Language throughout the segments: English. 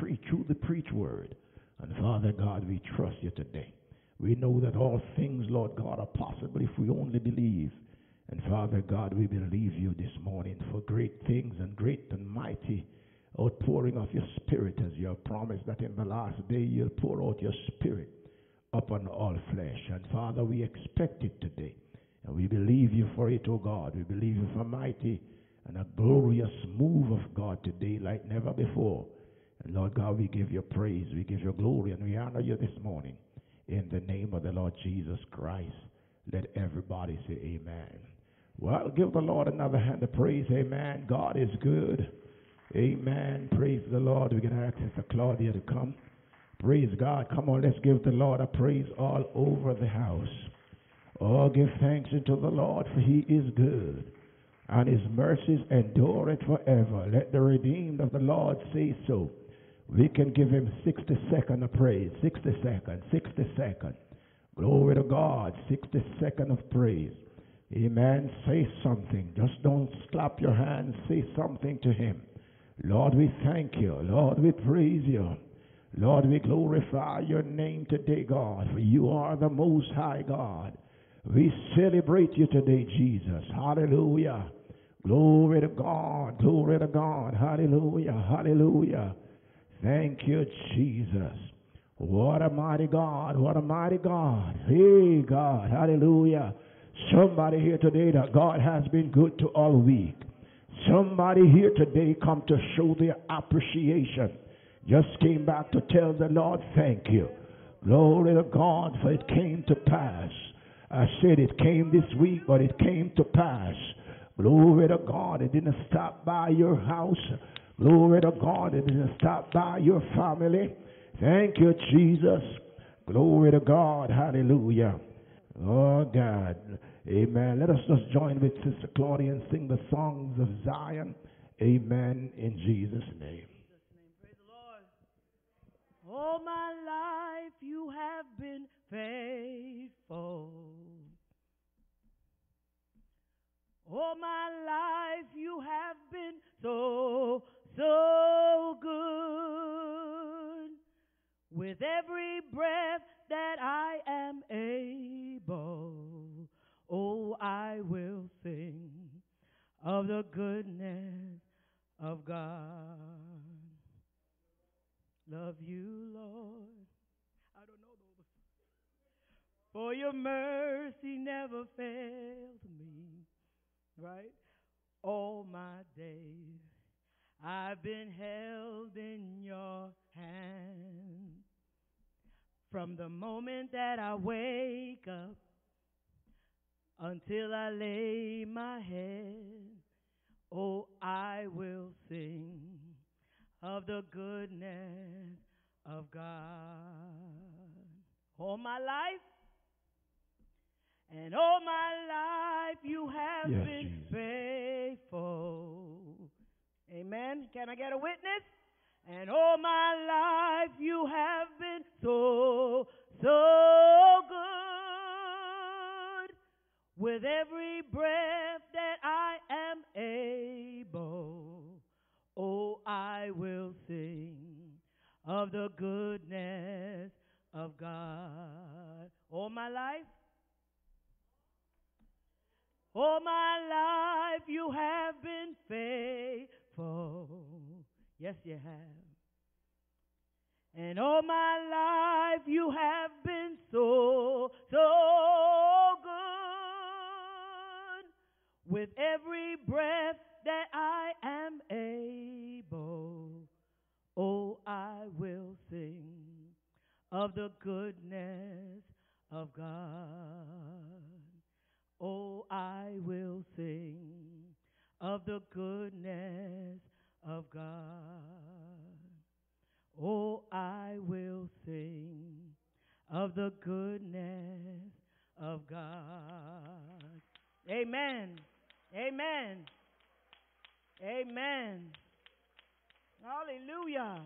free through the preach word. And Father God, we trust you today. We know that all things, Lord God, are possible if we only believe. And Father God, we believe you this morning for great things and great and mighty outpouring of your spirit as you have promised that in the last day you'll pour out your spirit upon all flesh. And Father, we expect it today. And we believe you for it, O oh God. We believe you for mighty and a glorious move of God today like never before. Lord God, we give you praise, we give you glory, and we honor you this morning. In the name of the Lord Jesus Christ, let everybody say amen. Well, give the Lord another hand of praise. Amen. God is good. Amen. Praise the Lord. We're going to ask Sister Claudia to come. Praise God. Come on, let's give the Lord a praise all over the house. Oh, give thanks unto the Lord, for he is good, and his mercies endure it forever. Let the redeemed of the Lord say so. We can give him 60 seconds of praise. 60 seconds. 60 seconds. Glory to God. 60 seconds of praise. Amen. Say something. Just don't slap your hands. Say something to him. Lord, we thank you. Lord, we praise you. Lord, we glorify your name today, God, for you are the most high God. We celebrate you today, Jesus. Hallelujah. Glory to God. Glory to God. Hallelujah. Hallelujah. Thank you, Jesus. What a mighty God. What a mighty God. Hey, God. Hallelujah. Somebody here today that God has been good to all week. Somebody here today come to show their appreciation. Just came back to tell the Lord thank you. Glory to God for it came to pass. I said it came this week, but it came to pass. Glory to God. It didn't stop by your house. Glory to God. It didn't stop by your family. Thank you, Jesus. Glory to God. Hallelujah. Oh, God. Amen. Let us just join with Sister Claudia and sing the songs of Zion. Amen. In Jesus' name. All my life you have been faithful. All my life you have been so, so good. With every breath that I am able, oh, I will sing of the goodness of God. Love you, Lord. I don't know those. For your mercy never failed me, right? All my days I've been held in your hand. From the moment that I wake up until I lay my head, oh, I will sing of the goodness of God. All my life and all my life you have yes, been Jesus. faithful. Amen. Can I get a witness? And all my life you have been so, so good. With every breath that I am able, oh, I will sing of the goodness of God. All my life, all my life you have been faithful. Yes, you have. And all my life you have been so, so good. With every breath that I am able, oh, I will sing of the goodness of God. Oh, I will sing of the goodness of God. Oh, I will sing of the goodness of God. Amen. Amen. Amen. Hallelujah.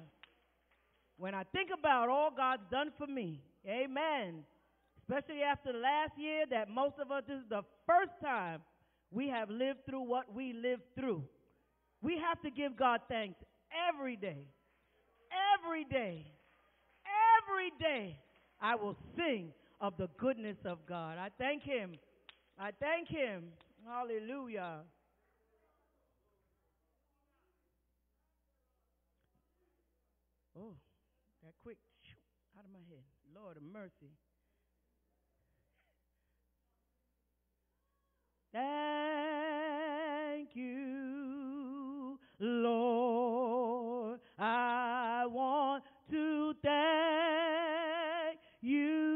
When I think about all God's done for me, amen. Especially after the last year, that most of us, this is the first time we have lived through what we lived through. We have to give God thanks every day. Every day. Every day. I will sing of the goodness of God. I thank Him. I thank Him. Hallelujah. Oh, that quick out of my head. Lord of mercy. Thank you. Lord, I want to thank you.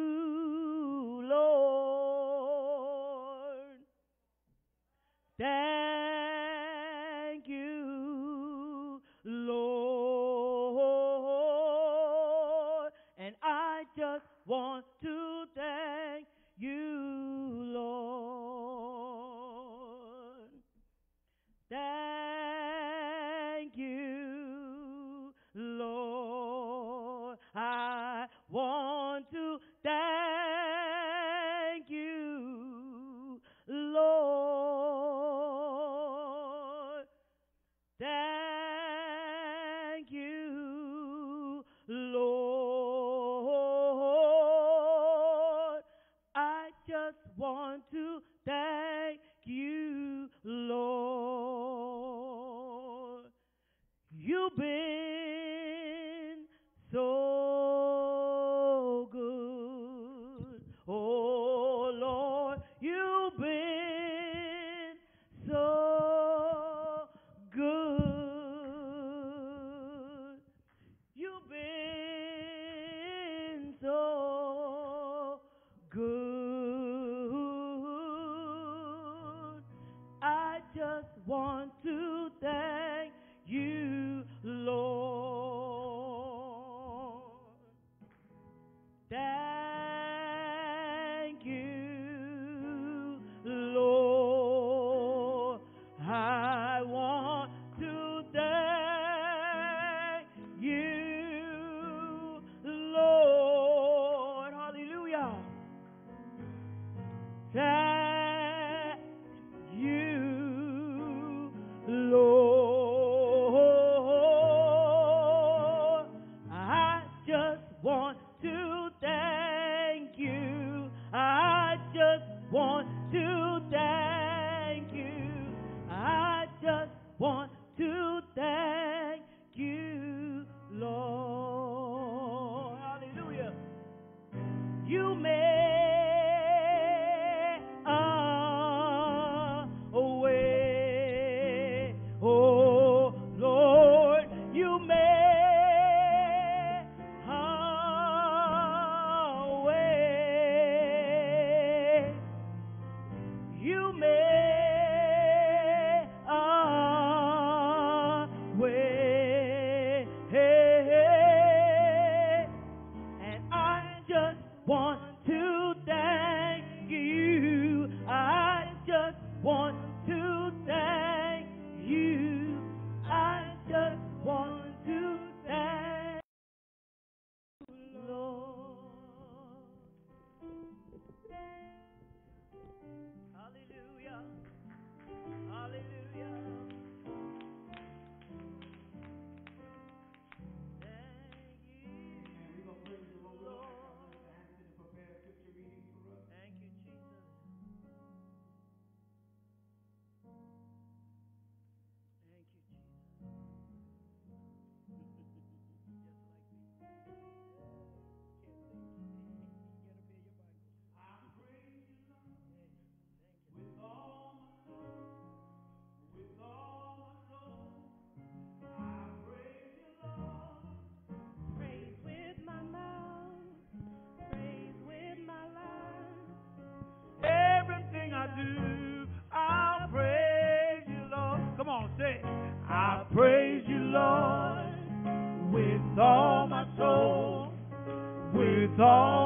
all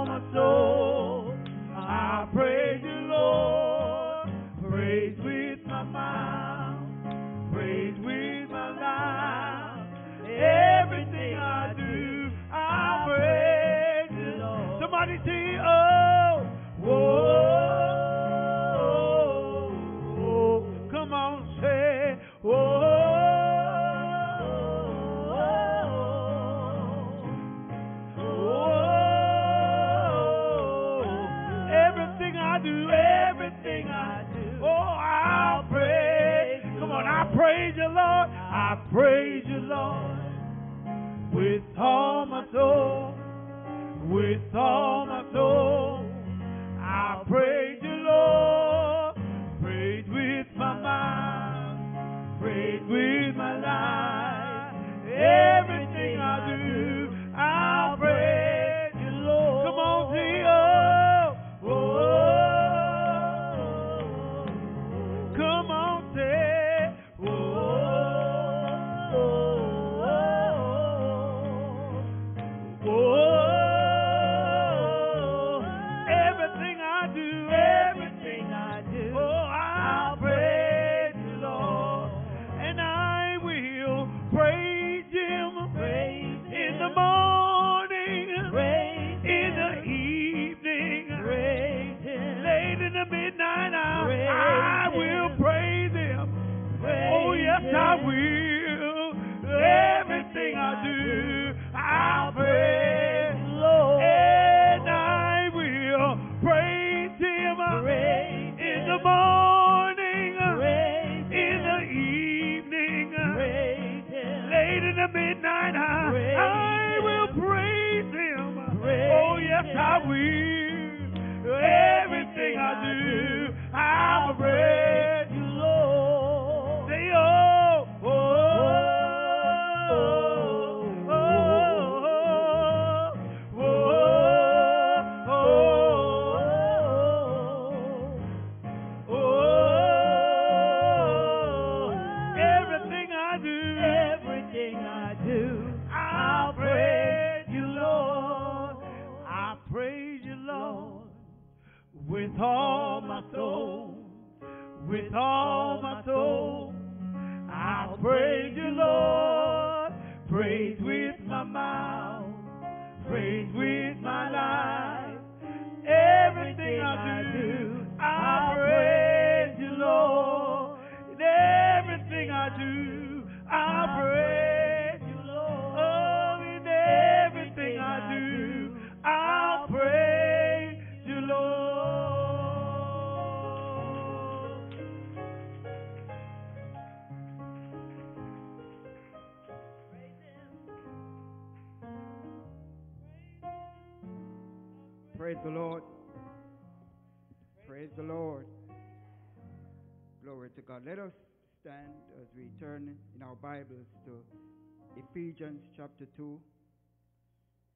Ephesians chapter 2.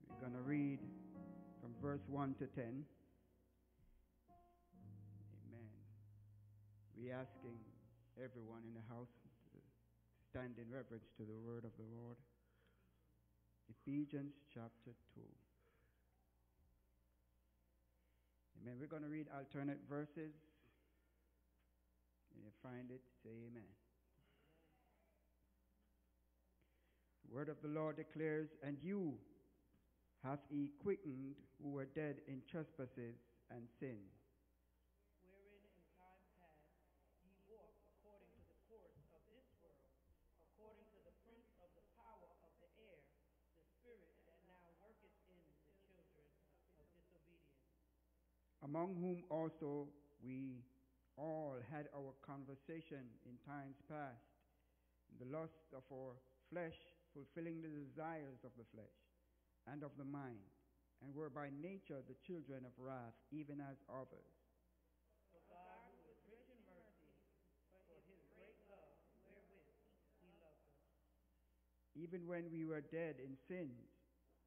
We're going to read from verse 1 to 10. Amen. We're asking everyone in the house to stand in reverence to the word of the Lord. Ephesians chapter 2. Amen. We're going to read alternate verses. When you find it, say amen. Word of the Lord declares, And you hath he quickened who were dead in trespasses and sins. Wherein in time past ye walked according to the course of this world, according to the prince of the power of the air, the spirit that now worketh in the children of disobedience. among whom also we all had our conversation in times past, in the lust of our flesh, fulfilling the desires of the flesh and of the mind, and were by nature the children of wrath, even as others. For God, who is rich in mercy, for his great love wherewith he loved us, even when we were dead in sins,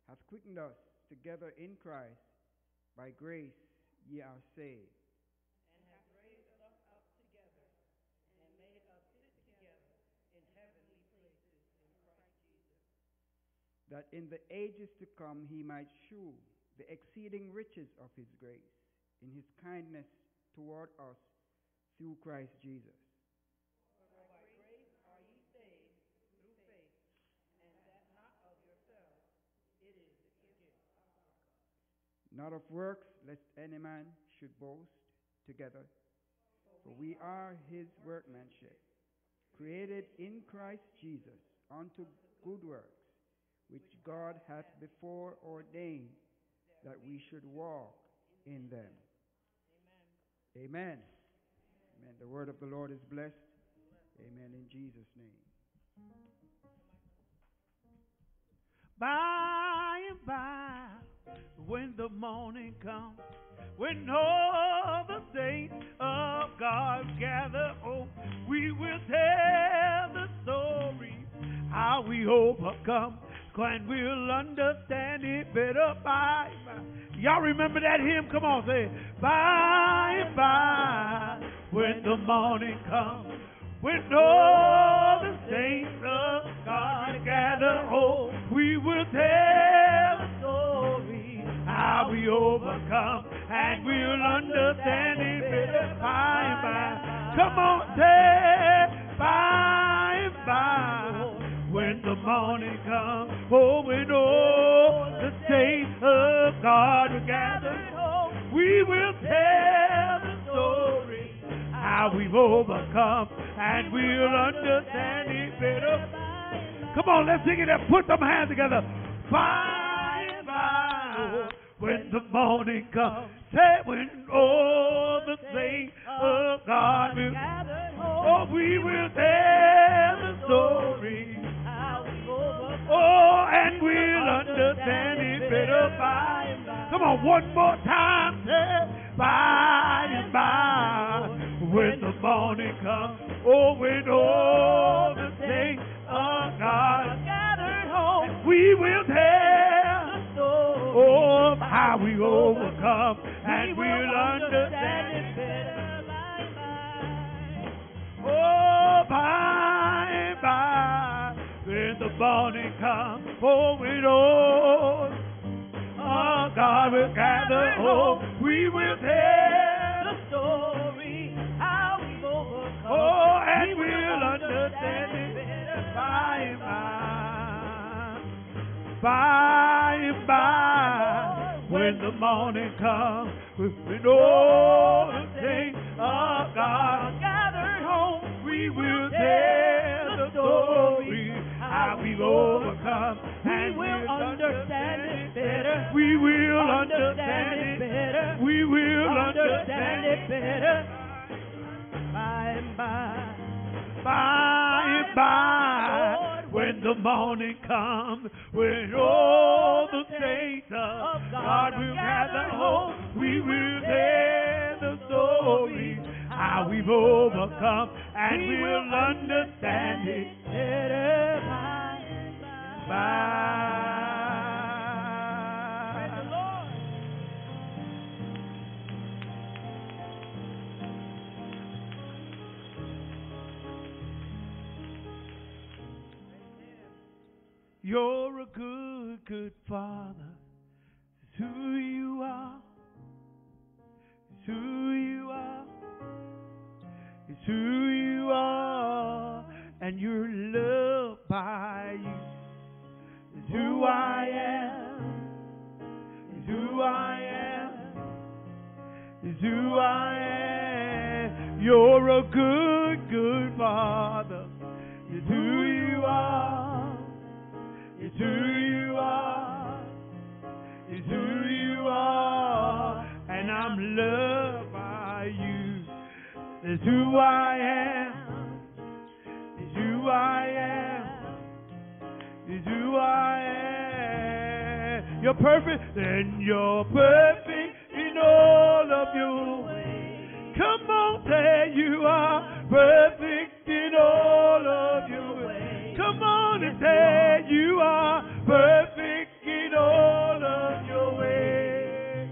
hath quickened us together in Christ. By grace ye are saved. and hath raised us up together, and made us sit together in heavenly places in Christ Jesus. That in the ages to come he might shew the exceeding riches of his grace in his kindness toward us through Christ Jesus. For by grace are ye saved through faith, and that not of yourselves, it is the gift of God. Not of works, lest any man should boast together. For we are his workmanship, created in Christ Jesus unto good works, which God hath before ordained that we should walk in them. Amen. Amen. The word of the Lord is blessed. Amen. In Jesus' name. By and by, when the morning comes, when all the saints of God gather, oh, we will tell the story how we overcome, and we'll understand it better by. Y'all remember that hymn? Come on, say, it. by and by, when the morning comes. When all the saints of God gather, oh, we will tell the story how we overcome, and we'll understand it better by and by. Come on, say by and by, when the morning comes, oh, when all the saints of God will gather, oh, we will tell the story how we've overcome, and we'll understand it better. Come on, let's sing it and put them hands together. By and by, when the morning comes, say when all the saints of God will oh, we will tell the story. Oh, and we'll understand it better by and by. Come on, one more time, say by and by, when the morning comes. Oh, when all the saints of God gathered home, we will tell the story. Oh, how we overcome, and we'll understand it better by and by. Oh, by and by, when the morning comes, oh, when all Oh, God will gather, oh, we will tell the story, how we've overcome. Oh, and we'll understand it better by and by. By and by, when the morning comes, when all the saints of ah, God gathered home, we will tell the story, how we've overcome, and we'll understand it better. We will understand it better. We will understand it better. By and by, by and by, when the morning comes, when all the saints of God will gather home, we will tell the story how we've overcome, and we will understand it better. by and by. You're a good, good father. It's who you are. It's who you are. It's who you are. And you're loved by who I am. It's who I am. It's who I am. You're a good, good father. It's who you are. It's who you are. It's who you are. And I'm loved by you. It's who I am. It's who I am. It's who I am. You're perfect. Then you're perfect in all of your ways. Come on, say you are perfect in all of your ways. Come on and say you are perfect in all of your ways.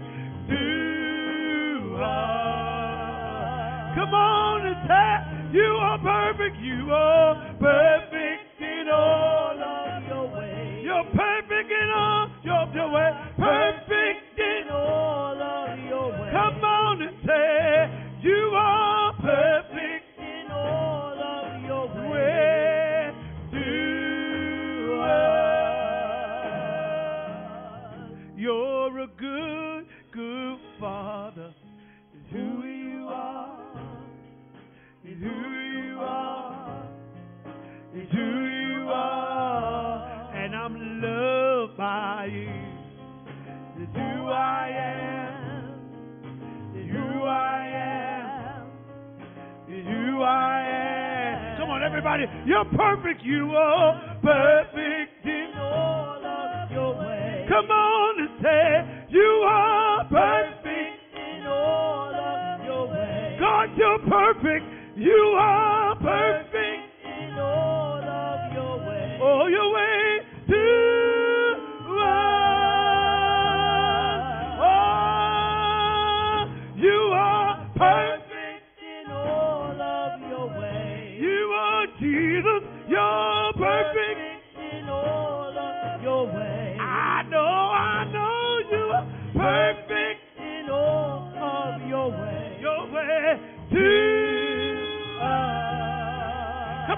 You are. Come on and say you are perfect. You are perfect in all of. You're perfect in all of your ways. Perfect everybody. You're perfect. You are perfect in all of your ways. Come on and say, You are perfect in all of your ways. God, you're perfect. You are perfect in all of your ways. Oh, all your ways.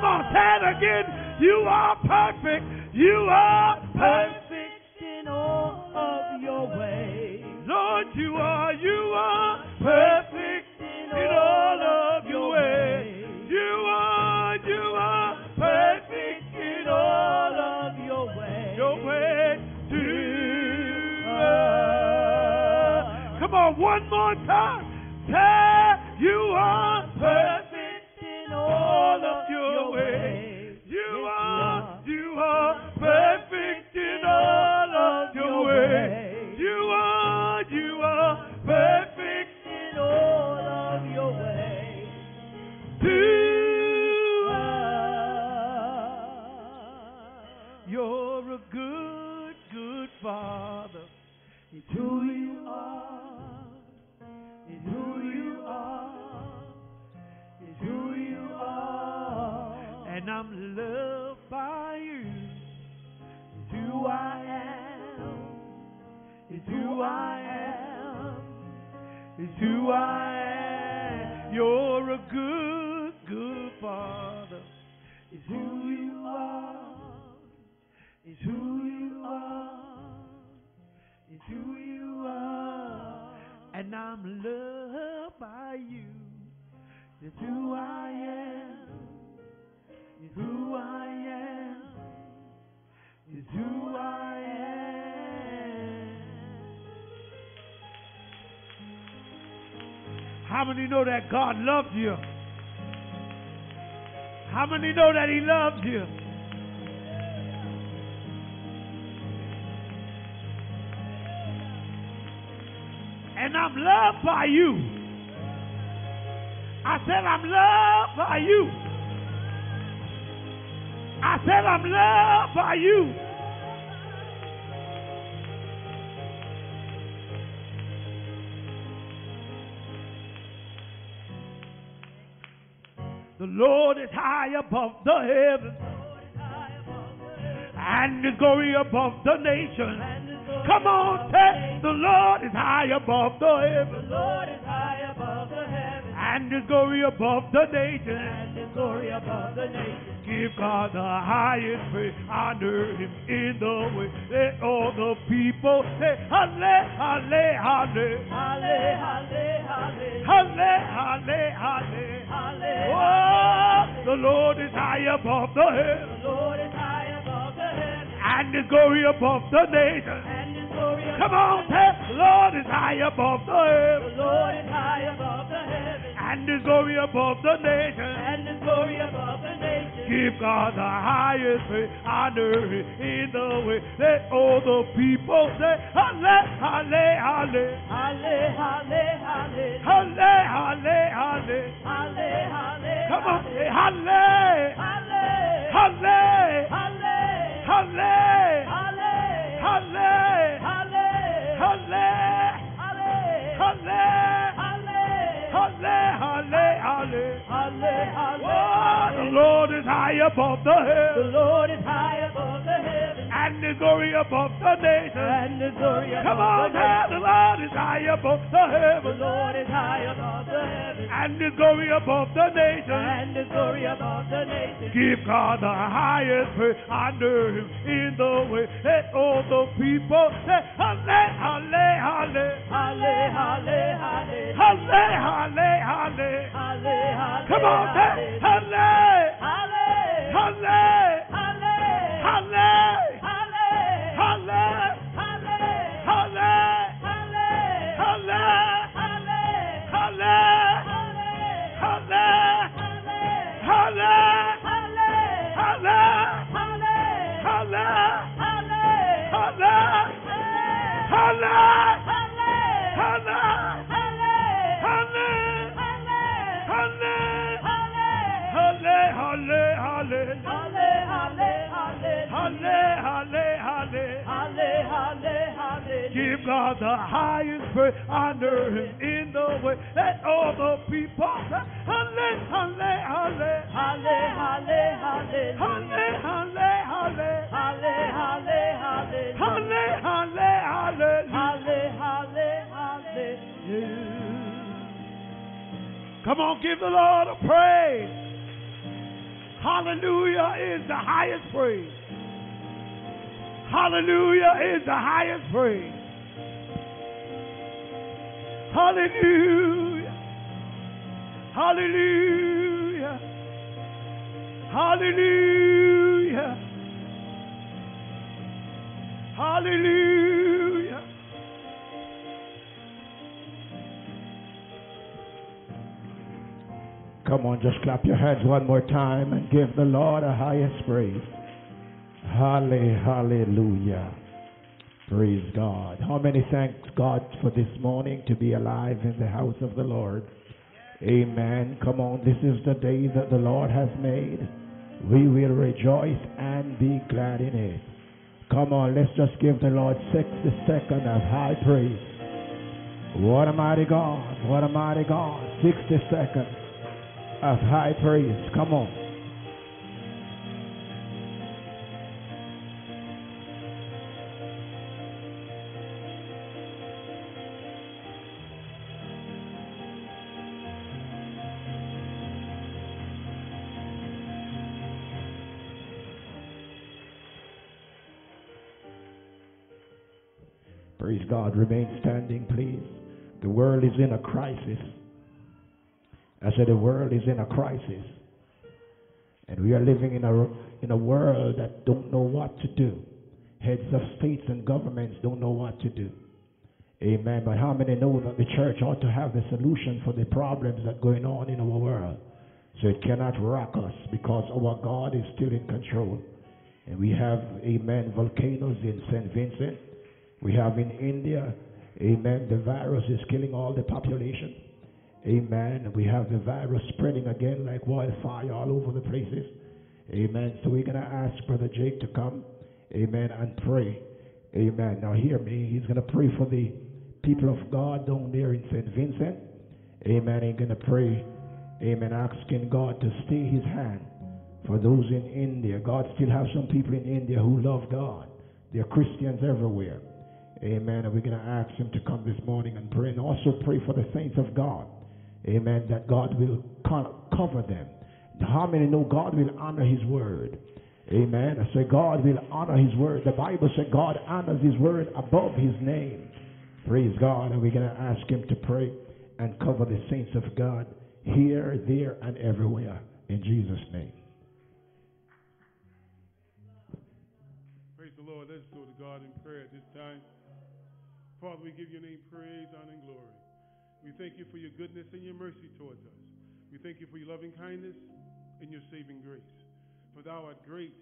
On, say it again. You are perfect. You are perfect. In all of your ways. Lord, you are, you are perfect in all of your ways. You are, you are perfect in all all of your ways. your way to us. Come on, one more time. Say, you are perfect know that God loves you? How many know that He loves you? And I'm loved by you. I said, I'm loved by you. I said, I'm loved by you. Lord is high above the heavens, and His glory above the nations. Come on, say, the Lord is high above the heavens, Lord is high above the heavens and His glory above the nations. and His glory above the nations. Give God the highest praise, honor Him in the way. Let all the people say, Halle, Halle, Halle, Halle, halle, halle, Halle, Halle, Halle. halle. The Lord is high above the heavens, The Lord is high above the heavens and His glory above the nations. and His glory above Come on, say, the Lord is high above the The Lord is high above the heavens and His glory above the nations. and His glory above the. Give God the highest honor in the way. Let all the people say, Halle, Halle, Halle, Halle, halle, halle, Halle, Halle, Halle. halle, halle. Come on, say Halle, Halle, halle, Halle, halle, Halle. halle, halle. Oh, the Lord is high above the The Lord is high above the and His glory above the nations. and His glory Come above on, the say the Lord is high above the The heavens Lord is high above the heavens and His glory above the nations. and His glory above the nations. Give God the highest praise, honor Him in the way. Let all the people say, Halle, Halle, Halle, Halle, halle, halle, Halle, Halle, Halle. halle, halle. Come on, say, Halle, halle, Halle, halle, Halle, the highest praise. Honor him in the way. Let all the people say, Halle, halle, halle. Halle, halle, halle. Halle, halle, halle. Halle, halle, halle. Halle, halle, halle. Halle, halle, halle. Come on, give the Lord a praise. Hallelujah is the highest praise. Hallelujah is the highest praise. Hallelujah. Hallelujah. Hallelujah. Hallelujah. Come on, just clap your hands one more time and give the Lord a highest praise. Halle, hallelujah. Praise God. How many thank God for this morning to be alive in the house of the Lord? Amen. Come on, this is the day that the Lord has made. We will rejoice and be glad in it. Come on, let's just give the Lord 60 seconds of high praise. What a mighty God. What a mighty God. 60 seconds of high praise. Come on. Praise God. Remain standing, please. The world is in a crisis. I said the world is in a crisis. And we are living in a, in a world that don't know what to do. Heads of states and governments don't know what to do. Amen. But how many know that the church ought to have the solution for the problems that are going on in our world? So it cannot rock us because our God is still in control. And we have, amen, volcanoes in St. Vincent. We have in India, amen, the virus is killing all the population. Amen. We have the virus spreading again like wildfire all over the places. Amen. So we're going to ask Brother Jake to come. Amen. And pray. Amen. Now hear me. He's going to pray for the people of God down there in St. Vincent. Amen. He's going to pray. Amen. Asking God to stay his hand for those in India. God still have some people in India who love God. They're Christians everywhere. Amen. And we're going to ask him to come this morning and pray. And also pray for the saints of God. Amen. That God will cover them. How many know God will honor his word? Amen. I say God will honor his word. The Bible says God honors his word above his name. Praise God. And we're going to ask him to pray and cover the saints of God here, there, and everywhere. In Jesus' name. Praise the Lord. Let's go to God in prayer at this time. Father, we give your name praise, honor, and glory. We thank you for your goodness and your mercy towards us. We thank you for your loving kindness and your saving grace. For thou art great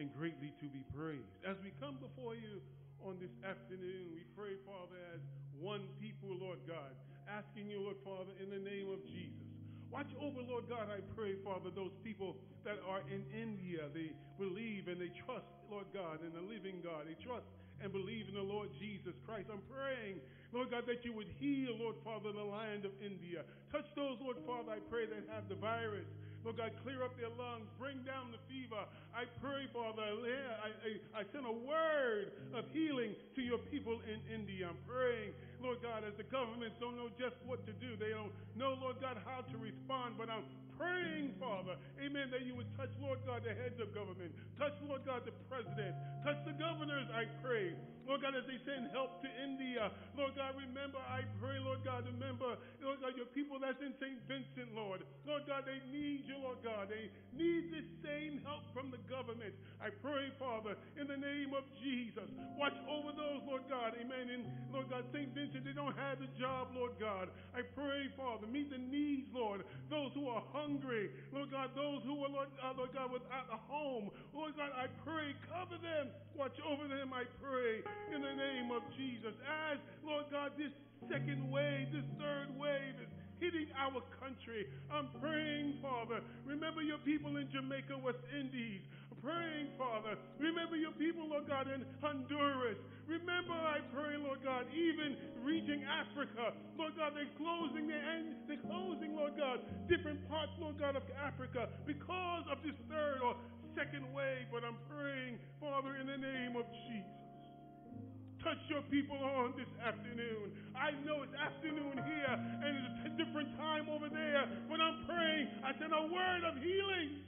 and greatly to be praised. As we come before you on this afternoon, we pray, Father, as one people, Lord God, asking you, Lord Father, in the name of Jesus. Watch over, Lord God, I pray, Father, those people that are in India. They believe and they trust, Lord God, in the living God. They trust and believe in the Lord Jesus Christ. I'm praying Lord God, that you would heal, Lord Father, the land of India. Touch those, Lord Father, I pray that have the virus. Lord God, clear up their lungs, bring down the fever. I pray, Father, I, I, I send a word of healing to your people in India. I'm praying, Lord God, as the governments don't know just what to do. They don't know, Lord God, how to respond, but I'm praying, Father, amen, that you would touch, Lord God, the heads of government. Touch, Lord God, the president. Touch the governors, I pray. Lord God, as they send help to India. Lord God, remember, I pray, Lord God, remember, Lord God, your people that's in St. Vincent, Lord. Lord God, they need you, Lord God. They need this same help from the government. I pray, Father, in the name of Jesus. Watch over those, Lord God, amen. In Lord God, St. Vincent, they don't have a job, Lord God. I pray, Father, meet the needs, Lord. Those who are hungry, Lord God, those who are, Lord, uh, Lord God, without a home. Lord God, I pray, cover them. Watch over them, I pray in the name of Jesus. As, Lord God, this second wave, this third wave is hitting our country, I'm praying, Father. Remember your people in Jamaica, West Indies. Praying, Father. Remember your people, Lord God, in Honduras. Remember, I pray, Lord God, even reaching Africa. Lord God, they're closing their end, they're closing, Lord God, different parts, Lord God, of Africa because of this third or second wave. But I'm praying, Father, in the name of Jesus touch your people on this afternoon. I know it's afternoon here and it's a different time over there, but I'm praying. I send a word of healing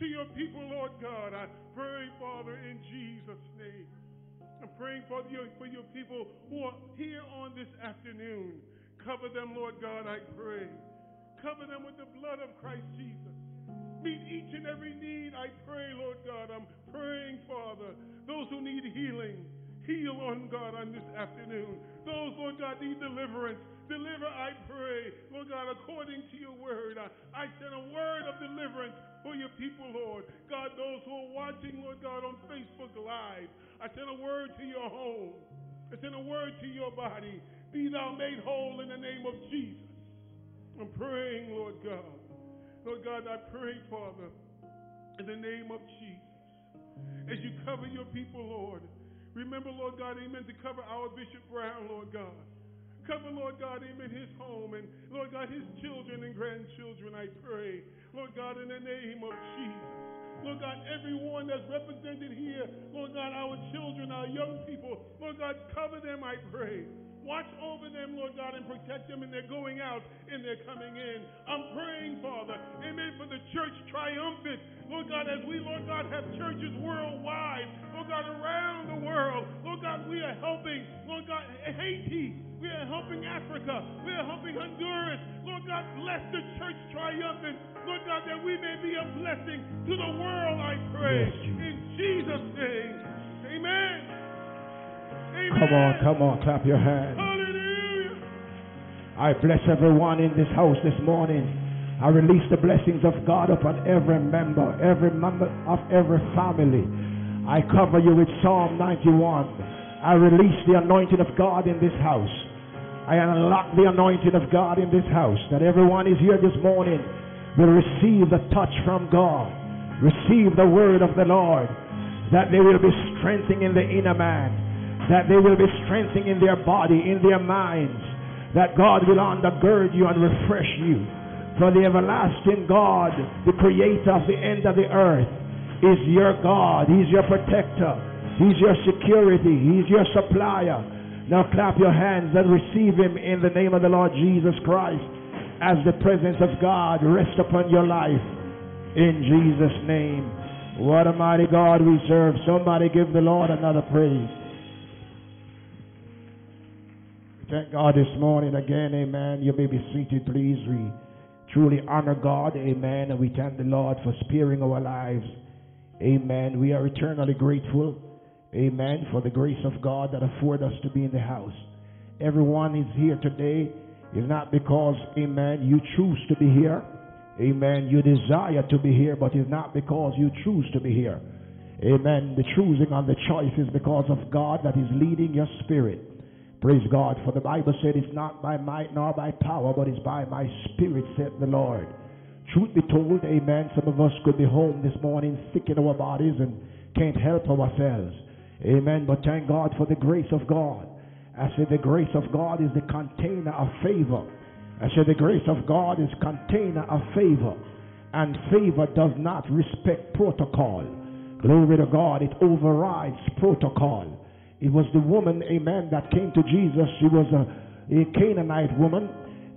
to your people, Lord God. I pray, Father, in Jesus' name. I'm praying for your, for your people who are here on this afternoon. Cover them, Lord God, I pray. Cover them with the blood of Christ Jesus. Meet each and every need, I pray, Lord God. I'm praying, Father, those who need healing. Heal on God on this afternoon. Those, Lord God, need deliverance. Deliver, I pray, Lord God, according to your word. I, I send a word of deliverance for your people, Lord. God, those who are watching, Lord God, on Facebook Live, I send a word to your home. I send a word to your body. Be thou made whole in the name of Jesus. I'm praying, Lord God. Lord God, I pray, Father, in the name of Jesus, as you cover your people, Lord. Remember, Lord God, amen, to cover our Bishop Brown, Lord God. Cover, Lord God, amen, his home and, Lord God, his children and grandchildren, I pray. Lord God, in the name of Jesus. Lord God, everyone that's represented here, Lord God, our children, our young people, Lord God, cover them, I pray. Watch over them, Lord God, and protect them in their going out and their coming in. I'm praying, Father, amen, for the church triumphant. Lord God, as we, Lord God, have churches worldwide, Lord God, around the world, God, Haiti, we are helping Africa, we are helping Honduras. Lord God, bless the church triumphant, Lord God, that we may be a blessing to the world, I pray. In Jesus' name, amen. Amen. Come on, come on, clap your hands. Hallelujah. I bless everyone in this house this morning. I release the blessings of God upon every member, every member of every family. I cover you with Psalm 91. I release the anointing of God in this house. I unlock the anointing of God in this house. That everyone is here this morning will receive the touch from God, receive the word of the Lord, that they will be strengthening in the inner man, that they will be strengthening in their body, in their minds, that God will undergird you and refresh you. For the everlasting God, the creator of the end of the earth, is your God. He's your protector. He's your security. He's your supplier. Now clap your hands and receive him in the name of the Lord Jesus Christ as the presence of God rests upon your life in Jesus' name. What a mighty God we serve. Somebody give the Lord another praise. Thank God this morning again, amen. You may be seated, please. We truly honor God, amen, and we thank the Lord for sparing our lives, amen. We are eternally grateful, amen, for the grace of God that afford us to be in the house. Everyone is here today is not because, amen, you choose to be here, amen, you desire to be here, but it's not because you choose to be here. Amen. The choosing and the choice is because of God that is leading your spirit. Praise God. For the Bible said it's not by might nor by power, but it's by my spirit, said the Lord. Truth be told, amen, some of us could be home this morning sick in our bodies and can't help ourselves. Amen. But thank God for the grace of God. I said the grace of God is the container of favor. I said the grace of God is container of favor. And favor does not respect protocol. Glory to God. It overrides protocol. It was the woman, amen, that came to Jesus. She was a, a Canaanite woman,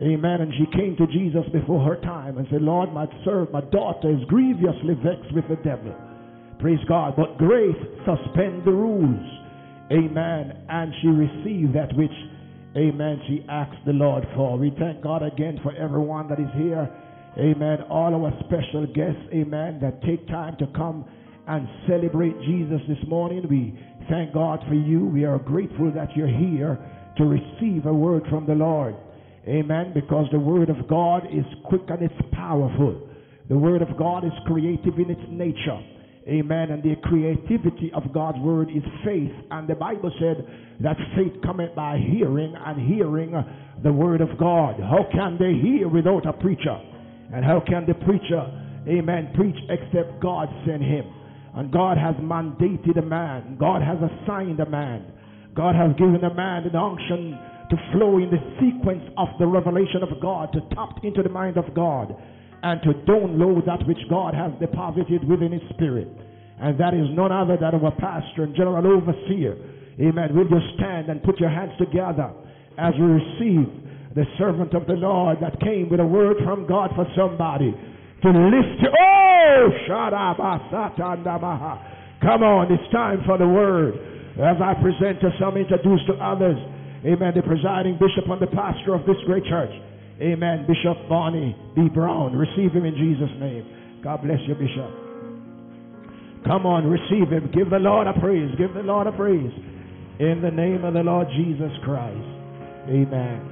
amen, and she came to Jesus before her time and said, Lord, my servant, my daughter is grievously vexed with the devil. Praise God. But grace suspend the rules. Amen. And she received that which, amen, she asked the Lord for. We thank God again for everyone that is here. Amen. All our special guests, amen, that take time to come and celebrate Jesus this morning. We thank God for you. We are grateful that you're here to receive a word from the Lord. Amen. Because the word of God is quick and it's powerful. The word of God is creative in its nature. Amen. And the creativity of God's word is faith. And the Bible said that faith cometh by hearing, and hearing the word of God. How can they hear without a preacher? And how can the preacher, amen, preach except God send him? And God has mandated a man. God has assigned a man. God has given a man an unction to flow in the sequence of the revelation of God, to tap into the mind of God, and to download that which God has deposited within his spirit. And that is none other than our pastor and general overseer. Amen. Will you stand and put your hands together as we receive the servant of the Lord that came with a word from God for somebody to lift you. Oh. Come on, it's time for the word. As I present to some, introduce to others. Amen. The presiding bishop and the pastor of this great church. Amen. Bishop Barney B. Brown. Receive him in Jesus' name. God bless you, Bishop. Come on, receive him. Give the Lord a praise. Give the Lord a praise. In the name of the Lord Jesus Christ. Amen.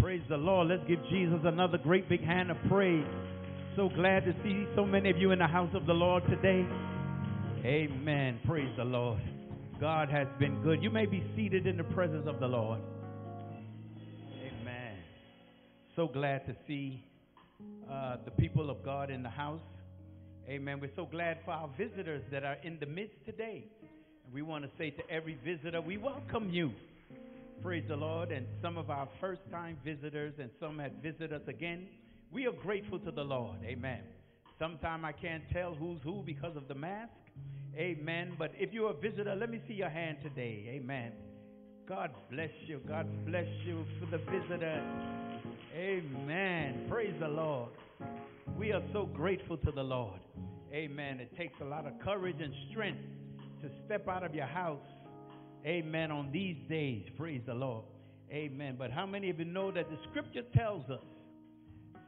Praise the Lord. Let's give Jesus another great big hand of praise. So glad to see so many of you in the house of the Lord today. Amen. Praise the Lord. God has been good. You may be seated in the presence of the Lord. Amen. So glad to see uh, the people of God in the house. Amen. We're so glad for our visitors that are in the midst today. And we want to say to every visitor, we welcome you. Praise the Lord. And some of our first time visitors and some have visited us again. We are grateful to the Lord. Amen. Sometimes I can't tell who's who because of the mask. Amen. But if you're a visitor, let me see your hand today. Amen. God bless you. God bless you for the visitor. Amen. Praise the Lord. We are so grateful to the Lord. Amen. It takes a lot of courage and strength to step out of your house. Amen. On these days. Praise the Lord. Amen. But how many of you know that the scripture tells us,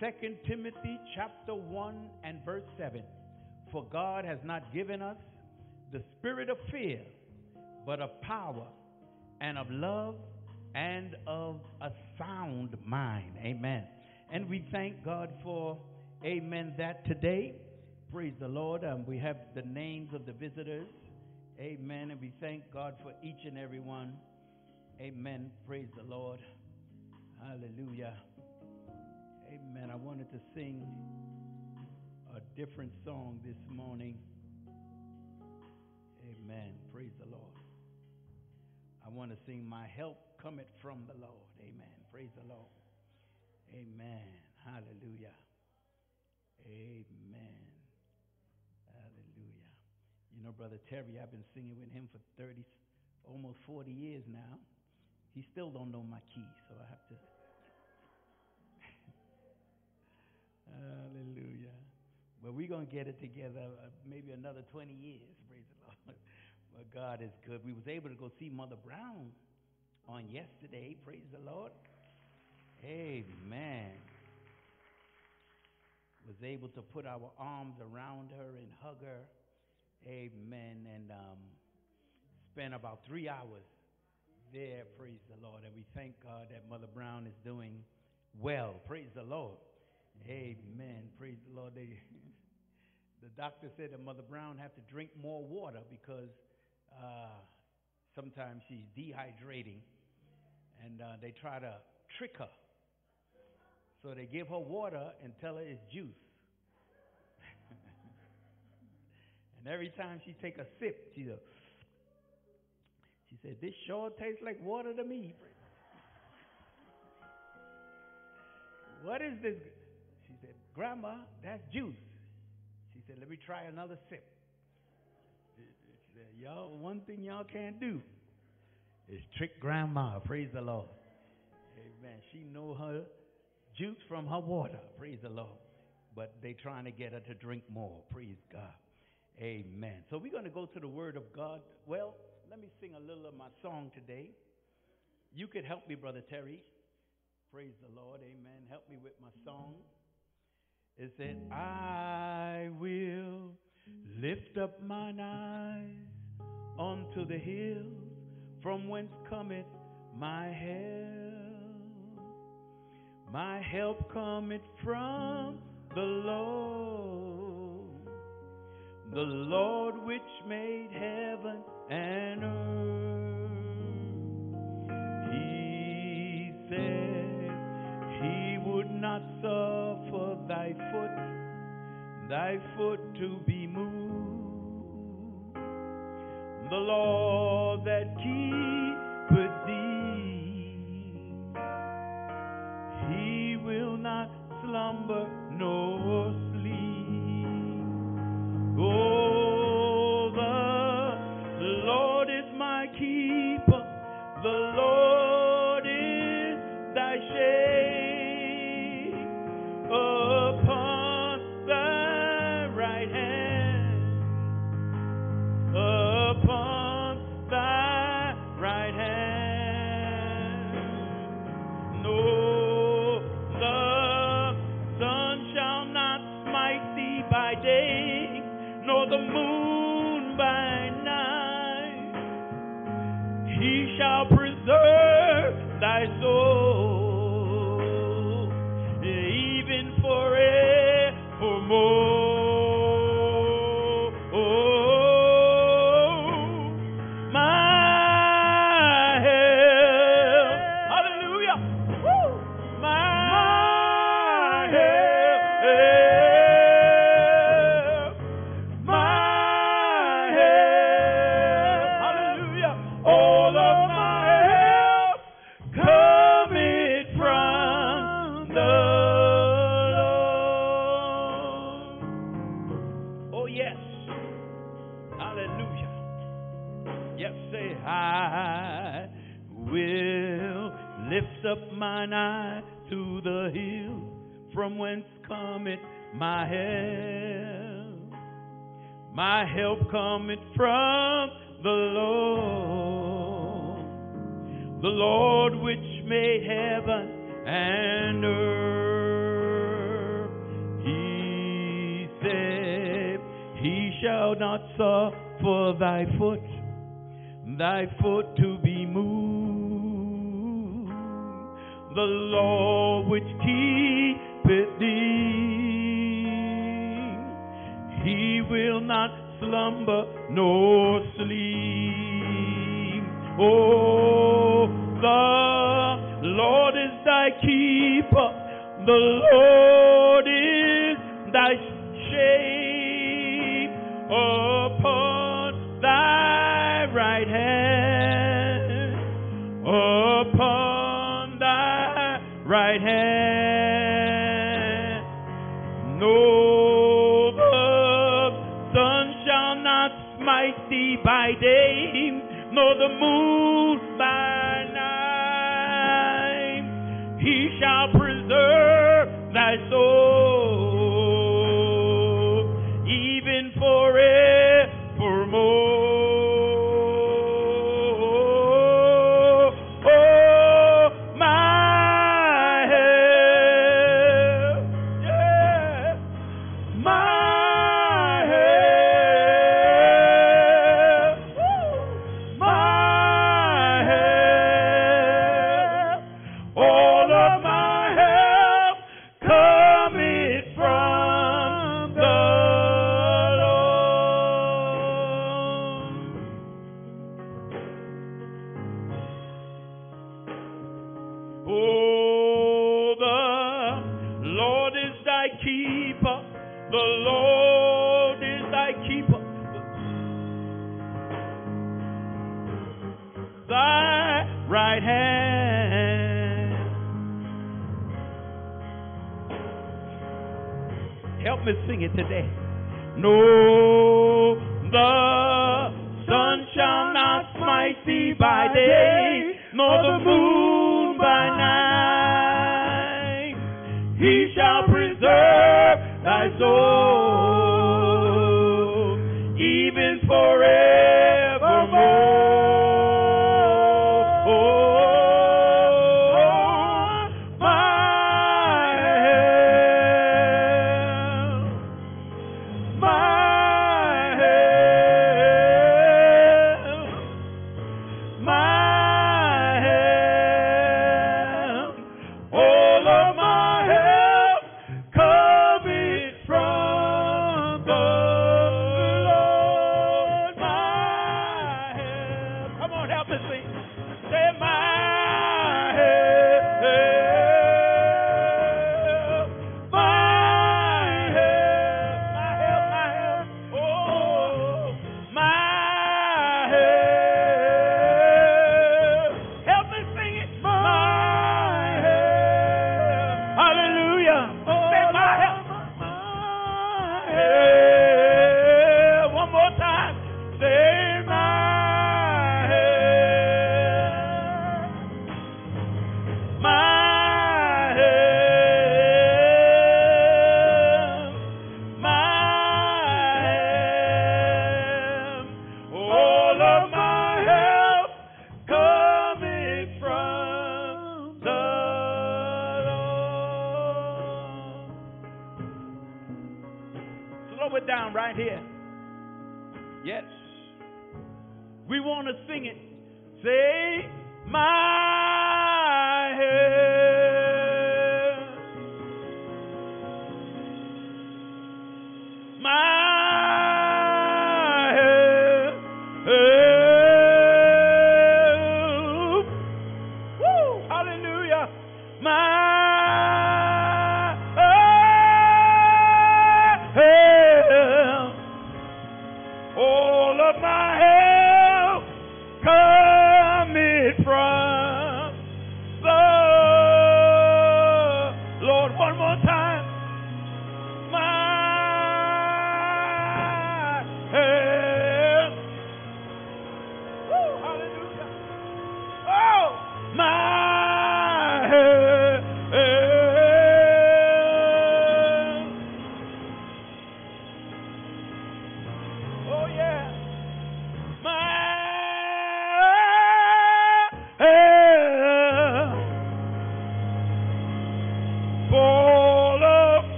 2 Timothy chapter 1 and verse 7, for God has not given us the spirit of fear, but of power and of love and of a sound mind. Amen. And we thank God for, amen, that today. Praise the Lord. Um, we have the names of the visitors. Amen. And we thank God for each and every one. Amen. Praise the Lord. Hallelujah. Amen. I wanted to sing a different song this morning. Amen. Praise the Lord. I want to sing, My help cometh from the Lord. Amen. Praise the Lord. Amen. Hallelujah. Amen. Hallelujah. You know, Brother Terry, I've been singing with him for 30, almost 40 years now. He still don't know my key, so I have to. Hallelujah. But we're going to get it together uh, maybe another 20 years. Praise the Lord. But God is good. We was able to go see Mother Brown on yesterday. Praise the Lord. Amen. Was able to put our arms around her and hug her. Amen. And um, spent about three hours there. Praise the Lord. And we thank God that Mother Brown is doing well. Praise the Lord. Amen. Praise the Lord. They, the doctor said that Mother Brown have to drink more water because uh, sometimes she's dehydrating, and uh, they try to trick her. So they give her water and tell her it's juice. and every time she take a sip, she goes, she said, "This sure tastes like water to me." What is this? She said, Grandma, that's juice. She said, Let me try another sip. Y'all, one thing y'all can't do is trick grandma. Praise the Lord. Amen. She know her juice from her water. Praise the Lord. But they trying to get her to drink more. Praise God. Amen. So we're going to go to the Word of God. Well, let me sing a little of my song today. You could help me, Brother Terry. Praise the Lord. Amen. Help me with my song. It said, I will Lift up mine eyes unto the hills, from whence cometh my help. My help cometh from the Lord, the Lord which made heaven and earth. He said he would not suffer thy foot thy foot to be moved. The law that keepeth thee, he will not slumber, no. to the hill from whence cometh my help. My help cometh from the Lord, the Lord which made heaven and earth. He said, He shall not suffer thy foot, thy foot to be the law which keepeth thee. He will not slumber nor sleep. Oh, the Lord is thy keeper. The Lord is thy shade upon by day, nor the moon No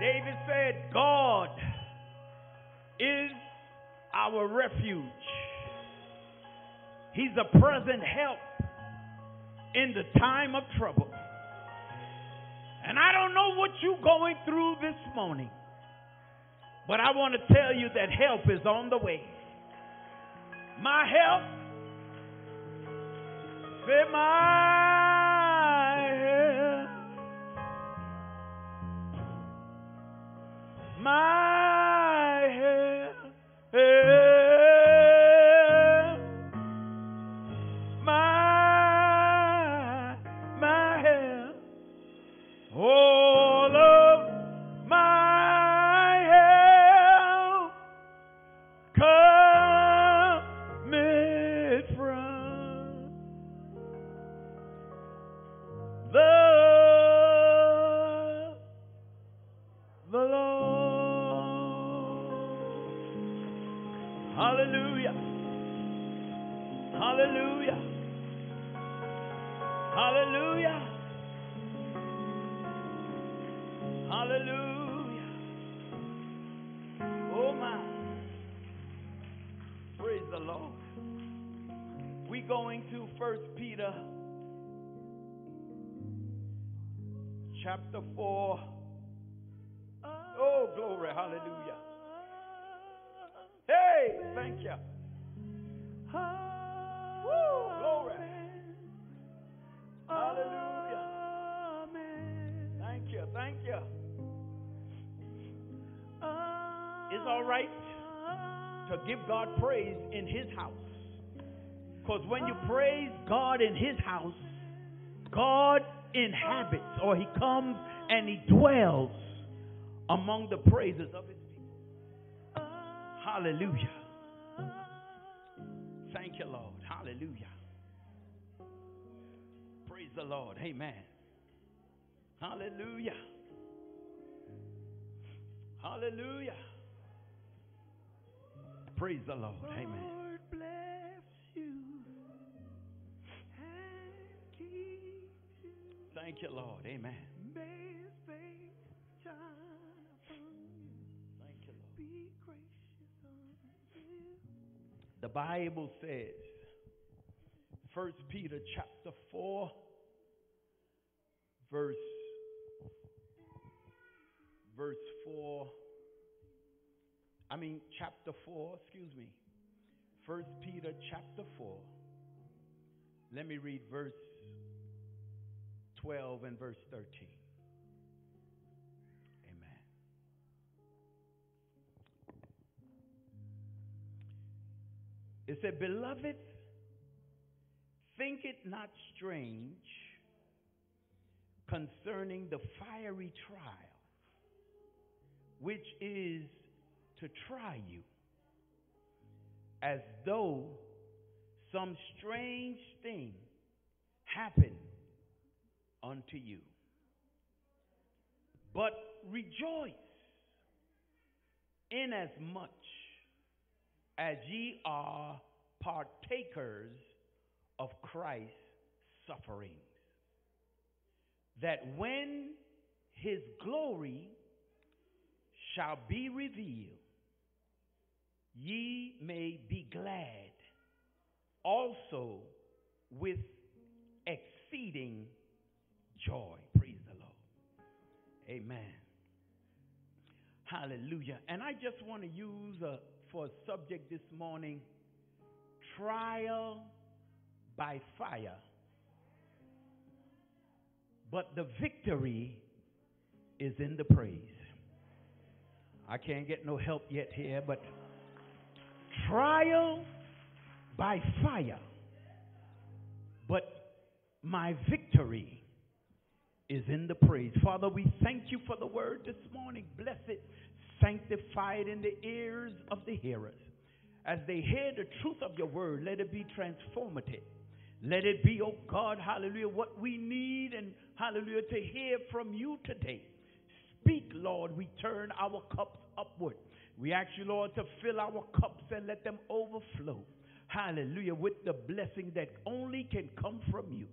David said, God is our refuge. He's a present help in the time of trouble. And I don't know what you're going through this morning, but I want to tell you that help is on the way. My help, say my My you praise God in His house, God inhabits or He comes and He dwells among the praises of His people. Hallelujah. Thank you, Lord. Hallelujah. Praise the Lord. Amen. Hallelujah. Hallelujah. Praise the Lord. Amen. Thank you, Lord. Amen. May his face shine upon you. Thank you, Lord. Be gracious unto you. The Bible says, First Peter chapter 4, verse verse 4. I mean chapter 4, excuse me. First Peter chapter 4. Let me read verse 12 and verse 13. Amen. It said, Beloved, think it not strange concerning the fiery trial, which is to try you, as though some strange thing happened unto you. But rejoice inasmuch as ye are partakers of Christ's sufferings, that when his glory shall be revealed, ye may be glad also with exceeding joy. Praise the Lord. Amen. Hallelujah. And I just want to use a, for a subject this morning trial by fire. But the victory is in the praise. I can't get no help yet here, but trial by fire. But my victory is in the praise. Father, we thank you for the word this morning. Bless it, sanctify it in the ears of the hearers. As they hear the truth of your word, let it be transformative. Let it be, oh God, hallelujah, what we need and hallelujah to hear from you today. Speak, Lord. We turn our cups upward. We ask you, Lord, to fill our cups and let them overflow. Hallelujah, with the blessing that only can come from you.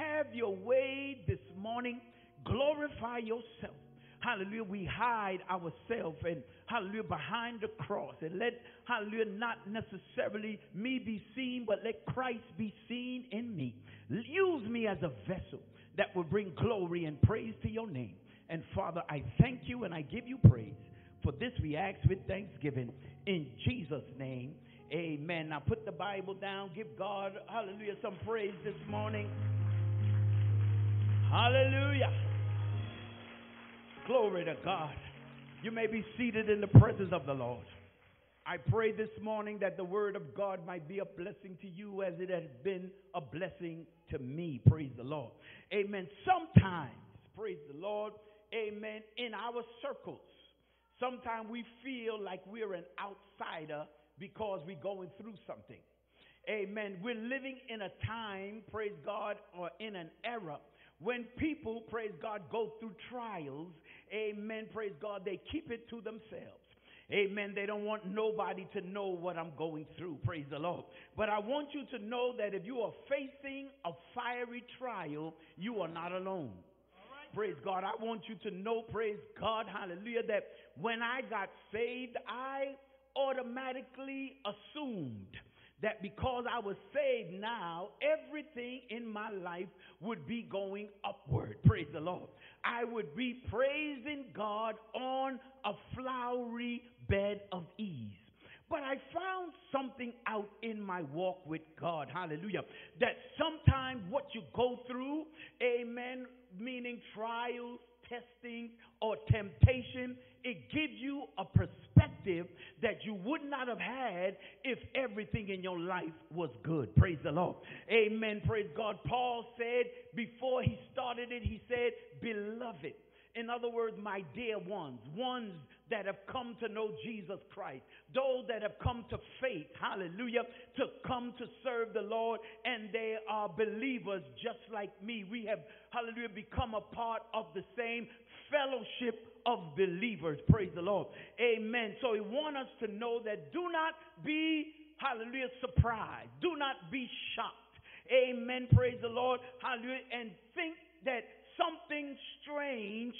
Have your way this morning. Glorify yourself. Hallelujah. We hide ourselves and hallelujah behind the cross. And let hallelujah not necessarily me be seen, but let Christ be seen in me. Use me as a vessel that will bring glory and praise to your name. And Father, I thank you and I give you praise. For this we ask with thanksgiving in Jesus' name. Amen. Now put the Bible down. Give God, hallelujah, some praise this morning. Hallelujah. Glory to God. You may be seated in the presence of the Lord. I pray this morning that the word of God might be a blessing to you as it has been a blessing to me. Praise the Lord. Amen. Sometimes, praise the Lord, amen, in our circles, sometimes we feel like we're an outsider because we're going through something. Amen. We're living in a time, praise God, or in an era when people, praise God, go through trials, amen, praise God, they keep it to themselves. Amen. They don't want nobody to know what I'm going through. Praise the Lord. But I want you to know that if you are facing a fiery trial, you are not alone. Praise God. I want you to know, praise God, hallelujah, that when I got saved, I automatically assumed that because I was saved now, everything in my life would be going upward. Praise the Lord. I would be praising God on a flowery bed of ease. But I found something out in my walk with God, hallelujah, that sometimes what you go through, amen, meaning trials, testing, or temptation, it gives you a perspective that you would not have had if everything in your life was good. Praise the Lord. Amen. Praise God. Paul said before he started it, he said, Beloved. In other words, my dear ones, ones that have come to know Jesus Christ, those that have come to faith, hallelujah, to come to serve the Lord, and they are believers just like me. We have, hallelujah, become a part of the same fellowship of believers. Praise the Lord. Amen. So he wants us to know that do not be, hallelujah, surprised. Do not be shocked. Amen. Praise the Lord. Hallelujah. And think that something strange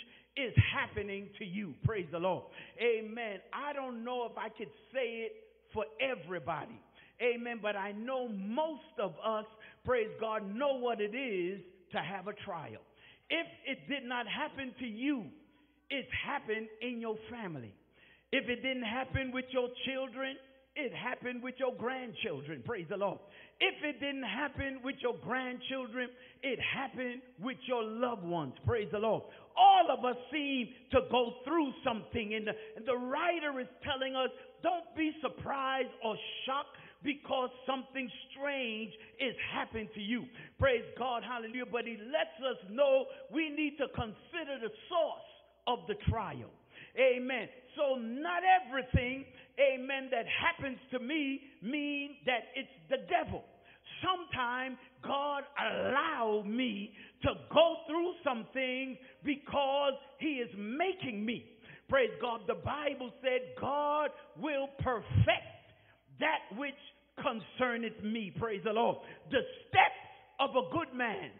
is happening to you. Praise the Lord. Amen. I don't know if I could say it for everybody. Amen. But I know most of us, praise God, know what it is to have a trial. If it did not happen to you, it's happened in your family. If it didn't happen with your children, it happened with your grandchildren. Praise the Lord. If it didn't happen with your grandchildren, it happened with your loved ones. Praise the Lord. All of us seem to go through something, and the, and the writer is telling us don't be surprised or shocked because something strange is happening to you. Praise God, hallelujah. But he lets us know we need to consider the source of the trial. Amen. So not everything, amen, that happens to me mean that it's the devil. Sometimes God allow me to go through some things because he is making me. Praise God. The Bible said God will perfect that which concerneth me. Praise the Lord. The steps of a good man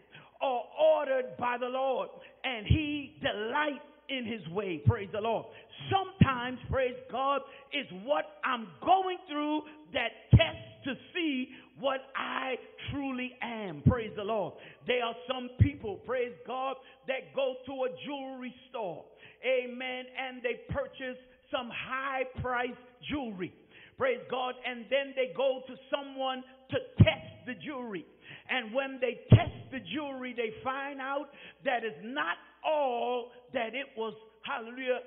are ordered by the Lord, and he delights in his way. Praise the Lord. Sometimes, praise God, is what I'm going through that tests to see what I truly am. Praise the Lord. There are some people, praise God, that go to a jewelry store. Amen. And they purchase some high priced jewelry. Praise God. And then they go to someone to test the jewelry. And when they test the jewelry, they find out that it's not all that it was, hallelujah,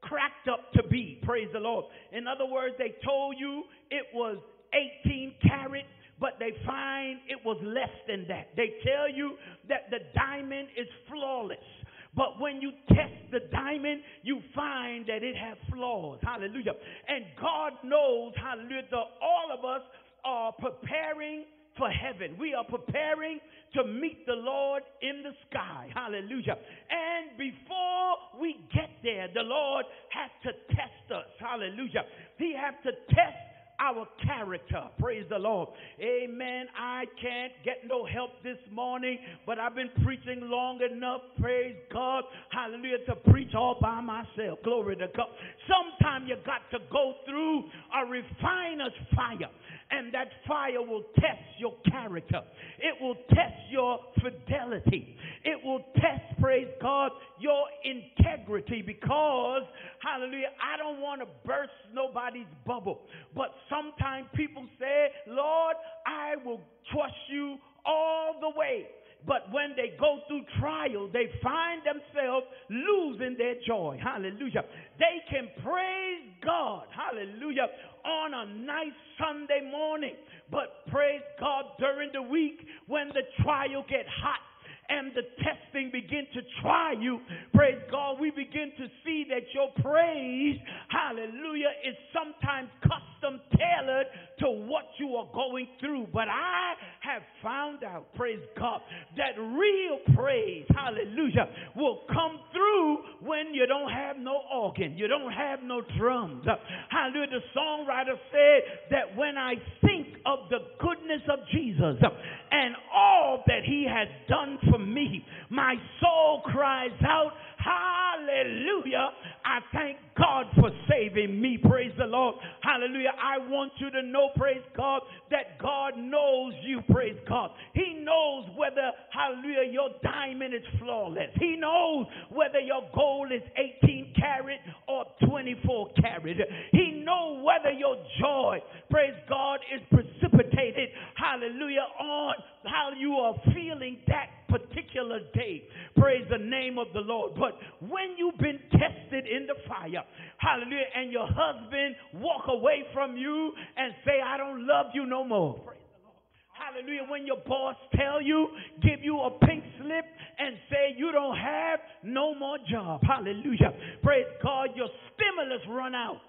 cracked up to be. Praise the Lord. In other words, they told you it was 18 carat, but they find it was less than that. They tell you that the diamond is flawless. But when you test the diamond, you find that it has flaws. Hallelujah. And God knows, hallelujah, all of us are preparing for heaven. We are preparing to meet the Lord in the sky. Hallelujah. And before we get there, the Lord has to test us. Hallelujah. He has to test our character. Praise the Lord. Amen. I can't get no help this morning, but I've been preaching long enough. Praise God. Hallelujah. To preach all by myself. Glory to God. Sometimes you got to go through a refiner's fire and that fire will test your character. It will test your fidelity. It will test, praise God, your integrity because, hallelujah, I don't want to burst nobody's bubble. But sometimes people say, Lord, I will trust you all the way. But when they go through trial, they find themselves losing their joy. Hallelujah. They can praise God. Hallelujah. On a nice Sunday morning. But praise God during the week when the trial get hot and the testing begin to try you, praise God, we begin to see that your praise, hallelujah, is sometimes custom tailored to what you are going through. But I have found out, praise God, that real praise, hallelujah, will come through when you don't have no organ, you don't have no drums. Hallelujah. The songwriter said that when I think of the goodness of Jesus and all that he has done for me, my soul cries out, Hallelujah. I thank God for saving me. Praise the Lord. Hallelujah. I want you to know, praise God, that God knows you. Praise God. He knows whether, hallelujah, your diamond is flawless. He knows whether your gold is 18 carat or 24 carat. He knows whether your joy, praise God, is precipitated, hallelujah, on how you are feeling that particular day. Praise the name of the Lord. But when you've been tested in the fire, hallelujah, and your husband walk away from you and say, I don't love you no more. Hallelujah. When your boss tell you, give you a pink slip and say you don't have no more job. Hallelujah. Praise God. Your stimulus run out.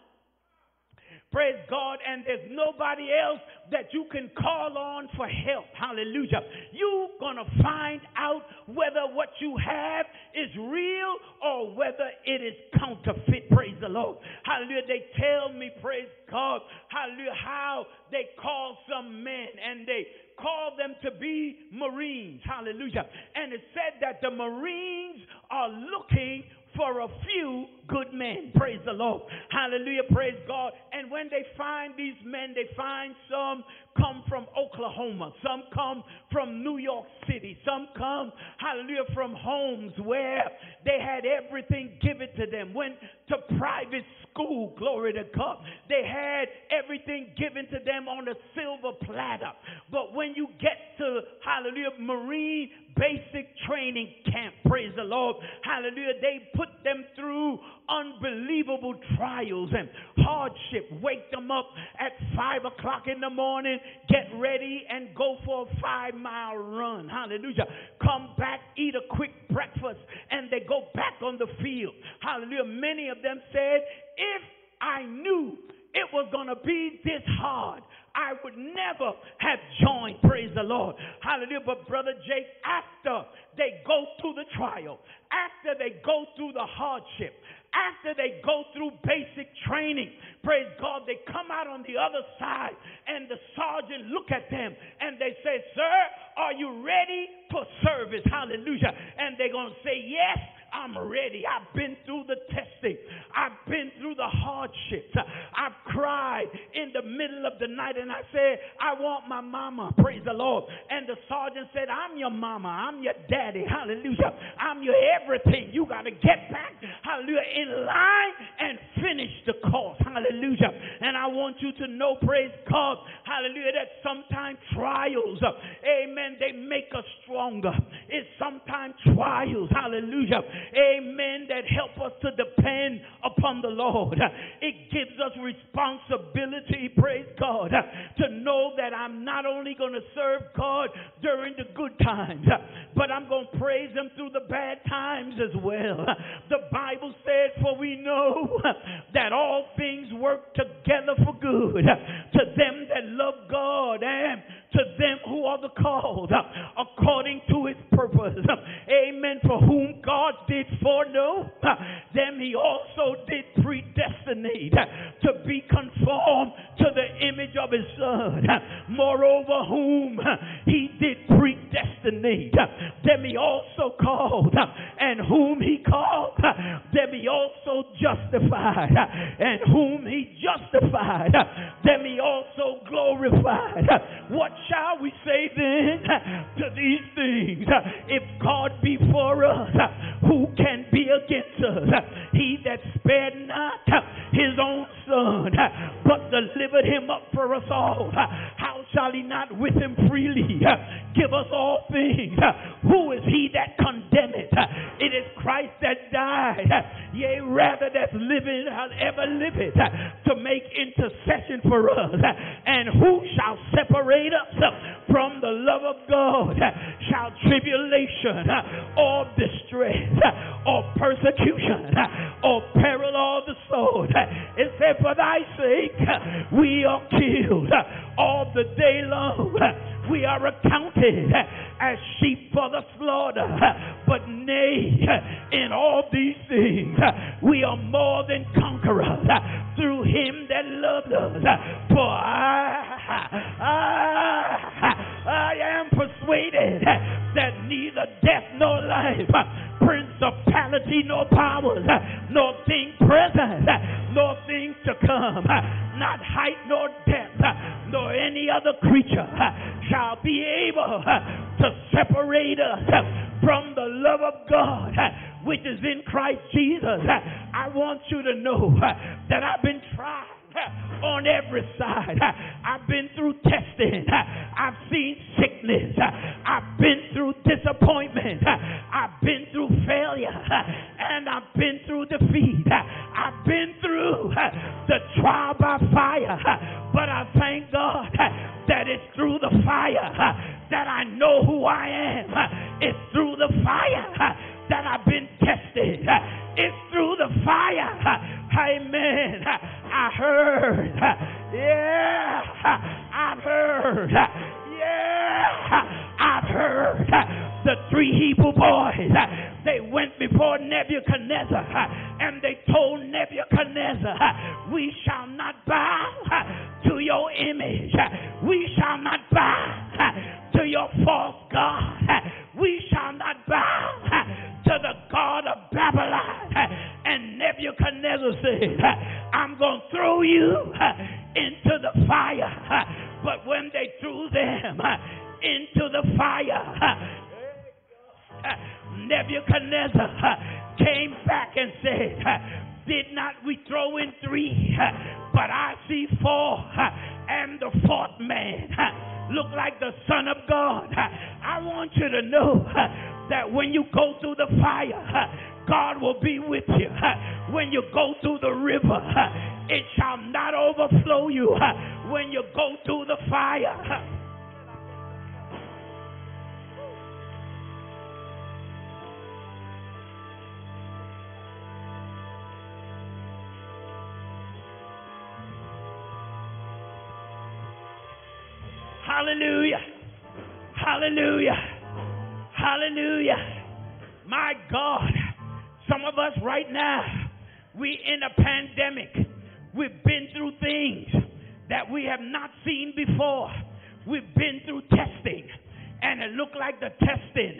Praise God. And there's nobody else that you can call on for help. Hallelujah. You're going to find out whether what you have is real or whether it is counterfeit. Praise the Lord. Hallelujah. They tell me, praise God, hallelujah, how they call some men and they call them to be Marines. Hallelujah. And it said that the Marines are looking for a few good men. Praise the Lord. Hallelujah. Praise God. And when they find these men, they find some come from Oklahoma, some come from New York City, some come, hallelujah, from homes where they had everything given to them, went to private school, glory to God. They had everything given to them on a silver platter. But when you get to, hallelujah, Marine basic training camp, praise the Lord, hallelujah, they put them through unbelievable trials and hardship. Wake them up at five o'clock in the morning, get ready and go for a five mile run. Hallelujah. Come back, eat a quick breakfast, and they go back on the field. Hallelujah. Many of them said, if I knew it was going to be this hard, I would never have joined. Praise the Lord. Hallelujah. But Brother Jake, after they go through the trial, after they go through the hardship, after they go through basic training, praise God, they come out on the other side and the sergeant look at them and they say, sir, are you ready for service? Hallelujah. And they're going to say, yes, I'm ready. I've been through the testing. I've been through the hardships. I've cried in the middle of the night and I said, I want my mama. Praise the Lord. And the sergeant said, I'm your mama. I'm your daddy. Hallelujah. I'm your everything. You got to get back. Hallelujah. In line and finish the course. Hallelujah. And I want you to know, praise God. Hallelujah. That sometimes trials, uh, amen, they make us stronger. It's sometimes trials. Hallelujah amen, that help us to depend upon the Lord. It gives us responsibility, praise God, to know that I'm not only going to serve God during the good times, but I'm going to praise Him through the bad times as well. The Bible says, For we know that all things work together for good to them that love God and to them who are the called according to his purpose. Amen. For whom God did foreknow, them he also did predestinate to be conformed to the image of his son. Moreover, whom he did predestinate, them he also called, and whom he called, them he also justified, and whom he justified, them he also glorified. To these things? If God be for us, who can be against us? He that spared not his own son, but delivered him up for us all, how shall he not with him freely give us all things? Who is he that condemneth? Died, yea, rather that's living, ever liveth, to make intercession for us. And who shall separate us from the love of God? Shall tribulation or distress or persecution or peril or the sword? It said, for thy sake we are killed all the day long. We are accounted as sheep for the slaughter. But nay, in all these things, we are more than conquerors through him that loved us. For I, I, I am persuaded that neither death nor life, principality nor powers, nor thing present, nor things to come, not height nor depth, nor any other creature shall be able to separate us from the love of God which is in Christ Jesus. I want you to know that I've been tried on every side. I've been through testing. I've seen sickness. I've been through disappointment. I've been through failure. And I've been through defeat. I've been through the trial by fire. But I thank God that it's through the fire that I know who I am. It's through the fire that I've been tested. It's through the fire. Amen. I heard. Yeah. I've heard. I've heard. The three Hebrew boys, they went before Nebuchadnezzar and they told Nebuchadnezzar, We shall not bow to your image. We shall not bow to your false God. We shall not bow to the God of Babylon. And Nebuchadnezzar said, I'm going to throw you into the fire. But when they threw them uh, into the fire, uh, Nebuchadnezzar uh, came back and said, Did not we throw in three? But I see four, and the fourth man look like the Son of God. I want you to know that when you go through the fire, God will be with you. When you go through the river, it shall not overflow you. When you go through the fire, Hallelujah. Hallelujah. Hallelujah. My God. Some of us right now, we in a pandemic. We've been through things that we have not seen before. We've been through testing, and it looked like the testing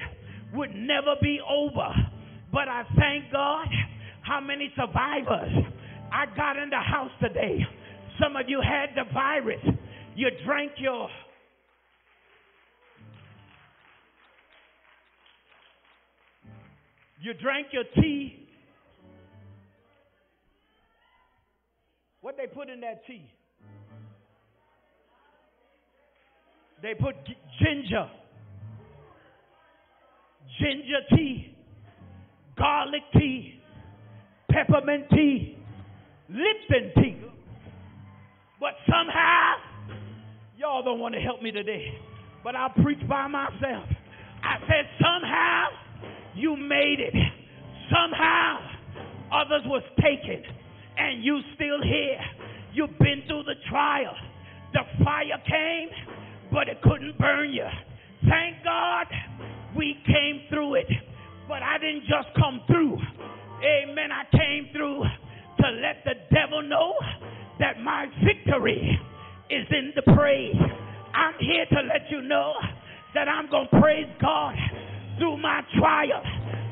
would never be over. But I thank God how many survivors I got in the house today. Some of you had the virus. You drank your You drank your tea. What they put in that tea? They put ginger, ginger tea, garlic tea, peppermint tea, Lipton tea. But somehow, y'all don't want to help me today. But I'll preach by myself. I said, somehow, you made it. Somehow, others was taken, and you still here. You've been through the trial. The fire came, but it couldn't burn you. Thank God we came through it. But I didn't just come through. Amen. I came through to let the devil know that my victory is in the praise. I'm here to let you know that I'm going to praise God through my trial.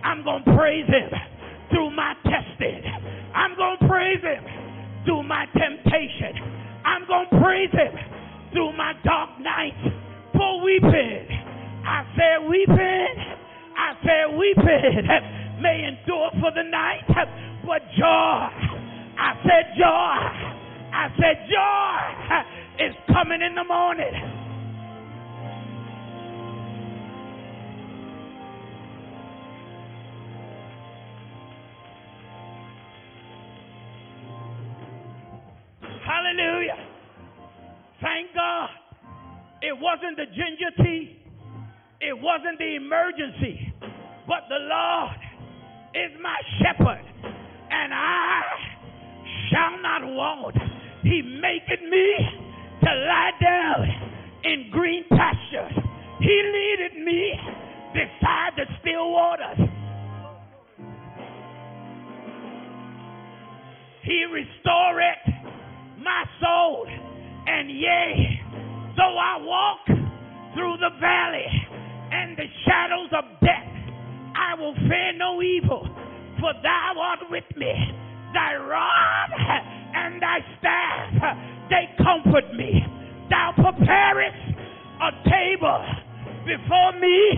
I'm going to praise him through my testing. I'm going to praise him through my temptation. I'm going to praise him through my dark night for weeping. I said weeping. I said weeping may endure for the night, but joy. I said joy. I said joy is coming in the morning. Hallelujah. Thank God. It wasn't the ginger tea. It wasn't the emergency. But the Lord is my shepherd. And I shall not want. He maketh me to lie down in green pastures. He leadeth me beside the still waters. He restored my soul. And yea, though I walk through the valley and the shadows of death, I will fear no evil, for thou art with me. Thy rod and thy staff, they comfort me. Thou preparest a table before me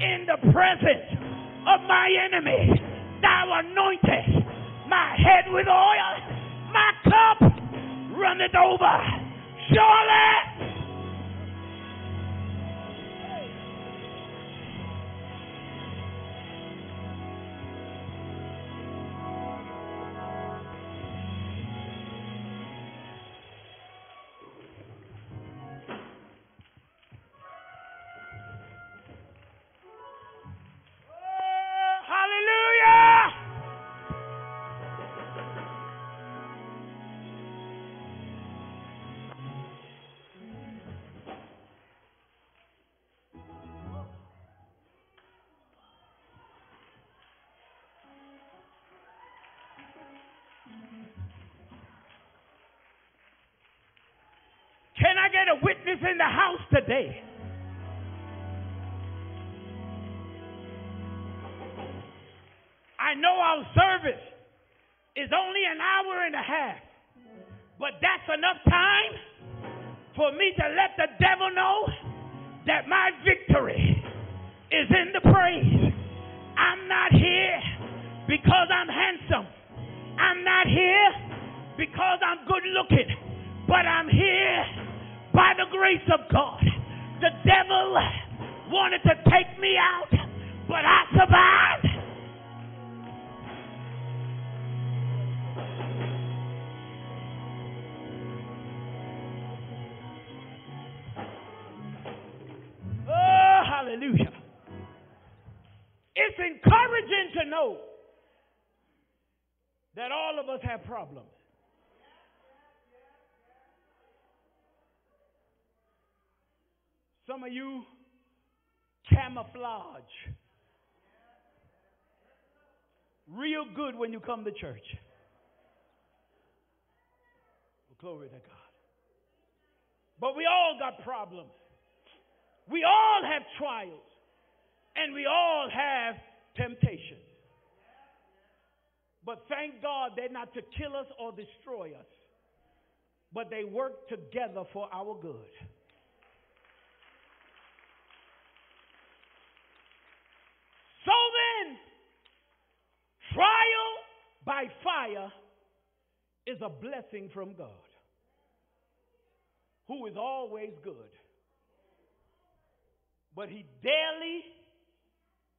in the presence of my enemy. Thou anointest my head with oil, my cup runneth over. Surely Oh, in the house today? I know our service is only an hour and a half, but that's enough time for me to let the devil know that my victory is in the praise. I'm not here because I'm handsome. I'm not here because I'm good looking, but I'm here by the grace of God. The devil wanted to take me out, but I survived. Oh, hallelujah. It's encouraging to know that all of us have problems. Some of you camouflage real good when you come to church. Glory to God. But we all got problems. We all have trials. And we all have temptations. But thank God they're not to kill us or destroy us. But they work together for our good. So then, trial by fire is a blessing from God, who is always good. But He daily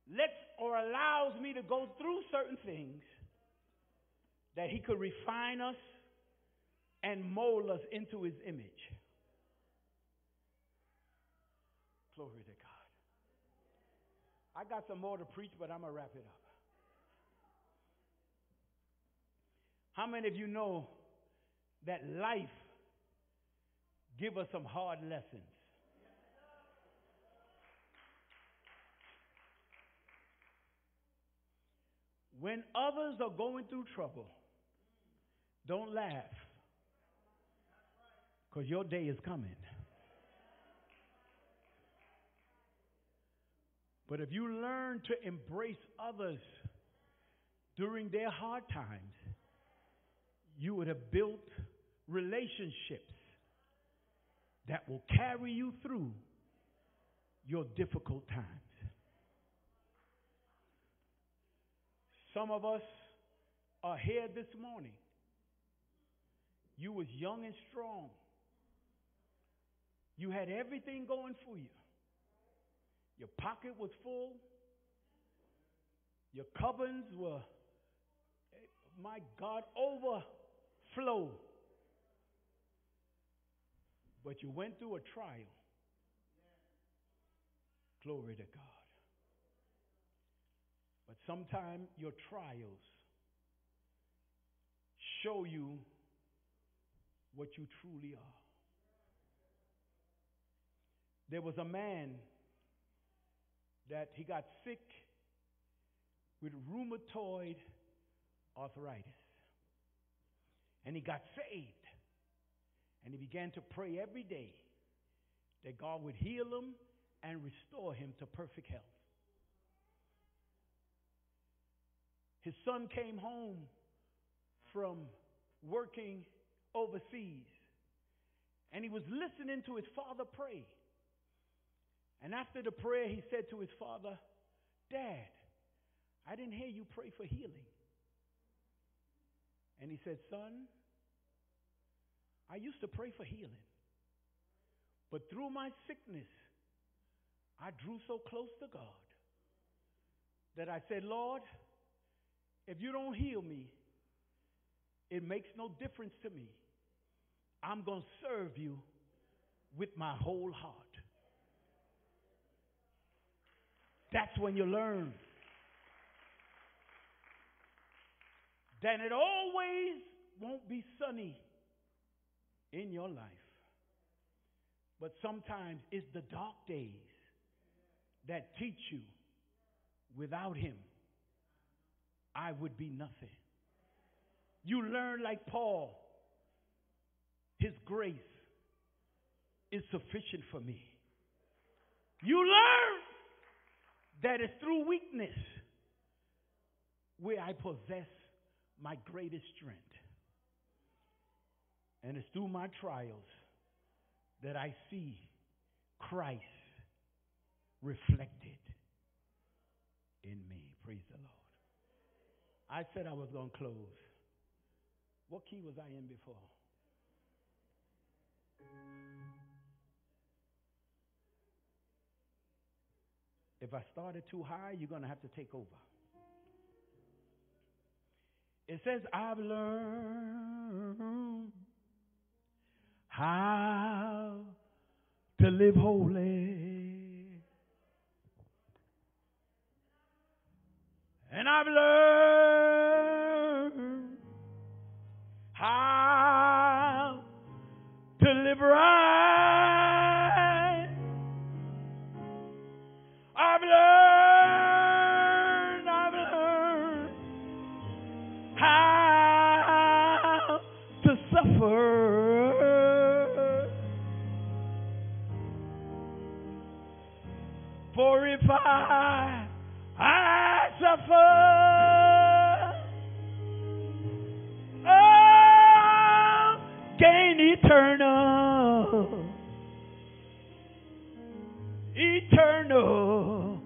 lets or allows me to go through certain things that He could refine us and mold us into His image. Glory to God. I got some more to preach, but I'm going to wrap it up. How many of you know that life give us some hard lessons? When others are going through trouble, don't laugh. Because your day is coming. But if you learn to embrace others during their hard times, you would have built relationships that will carry you through your difficult times. Some of us are here this morning. You was young and strong. You had everything going for you. Your pocket was full. Your cupboards were, my God, overflow. But you went through a trial. Glory to God. But sometimes your trials show you what you truly are. There was a man that he got sick with rheumatoid arthritis. And he got saved. And he began to pray every day that God would heal him and restore him to perfect health. His son came home from working overseas and he was listening to his father pray. And after the prayer, he said to his father, Dad, I didn't hear you pray for healing. And he said, Son, I used to pray for healing. But through my sickness, I drew so close to God that I said, Lord, if you don't heal me, it makes no difference to me. I'm going to serve you with my whole heart. That's when you learn Then it always won't be sunny in your life. But sometimes it's the dark days that teach you without Him, I would be nothing. You learn like Paul, His grace is sufficient for me. You learn that it's through weakness where I possess my greatest strength. And it's through my trials that I see Christ reflected in me. Praise the Lord. I said I was going to close. What key was I in before? If I started too high, you're going to have to take over. It says, I've learned how to live holy. And I've learned how to live right. I, suffer, oh, gain eternal, eternal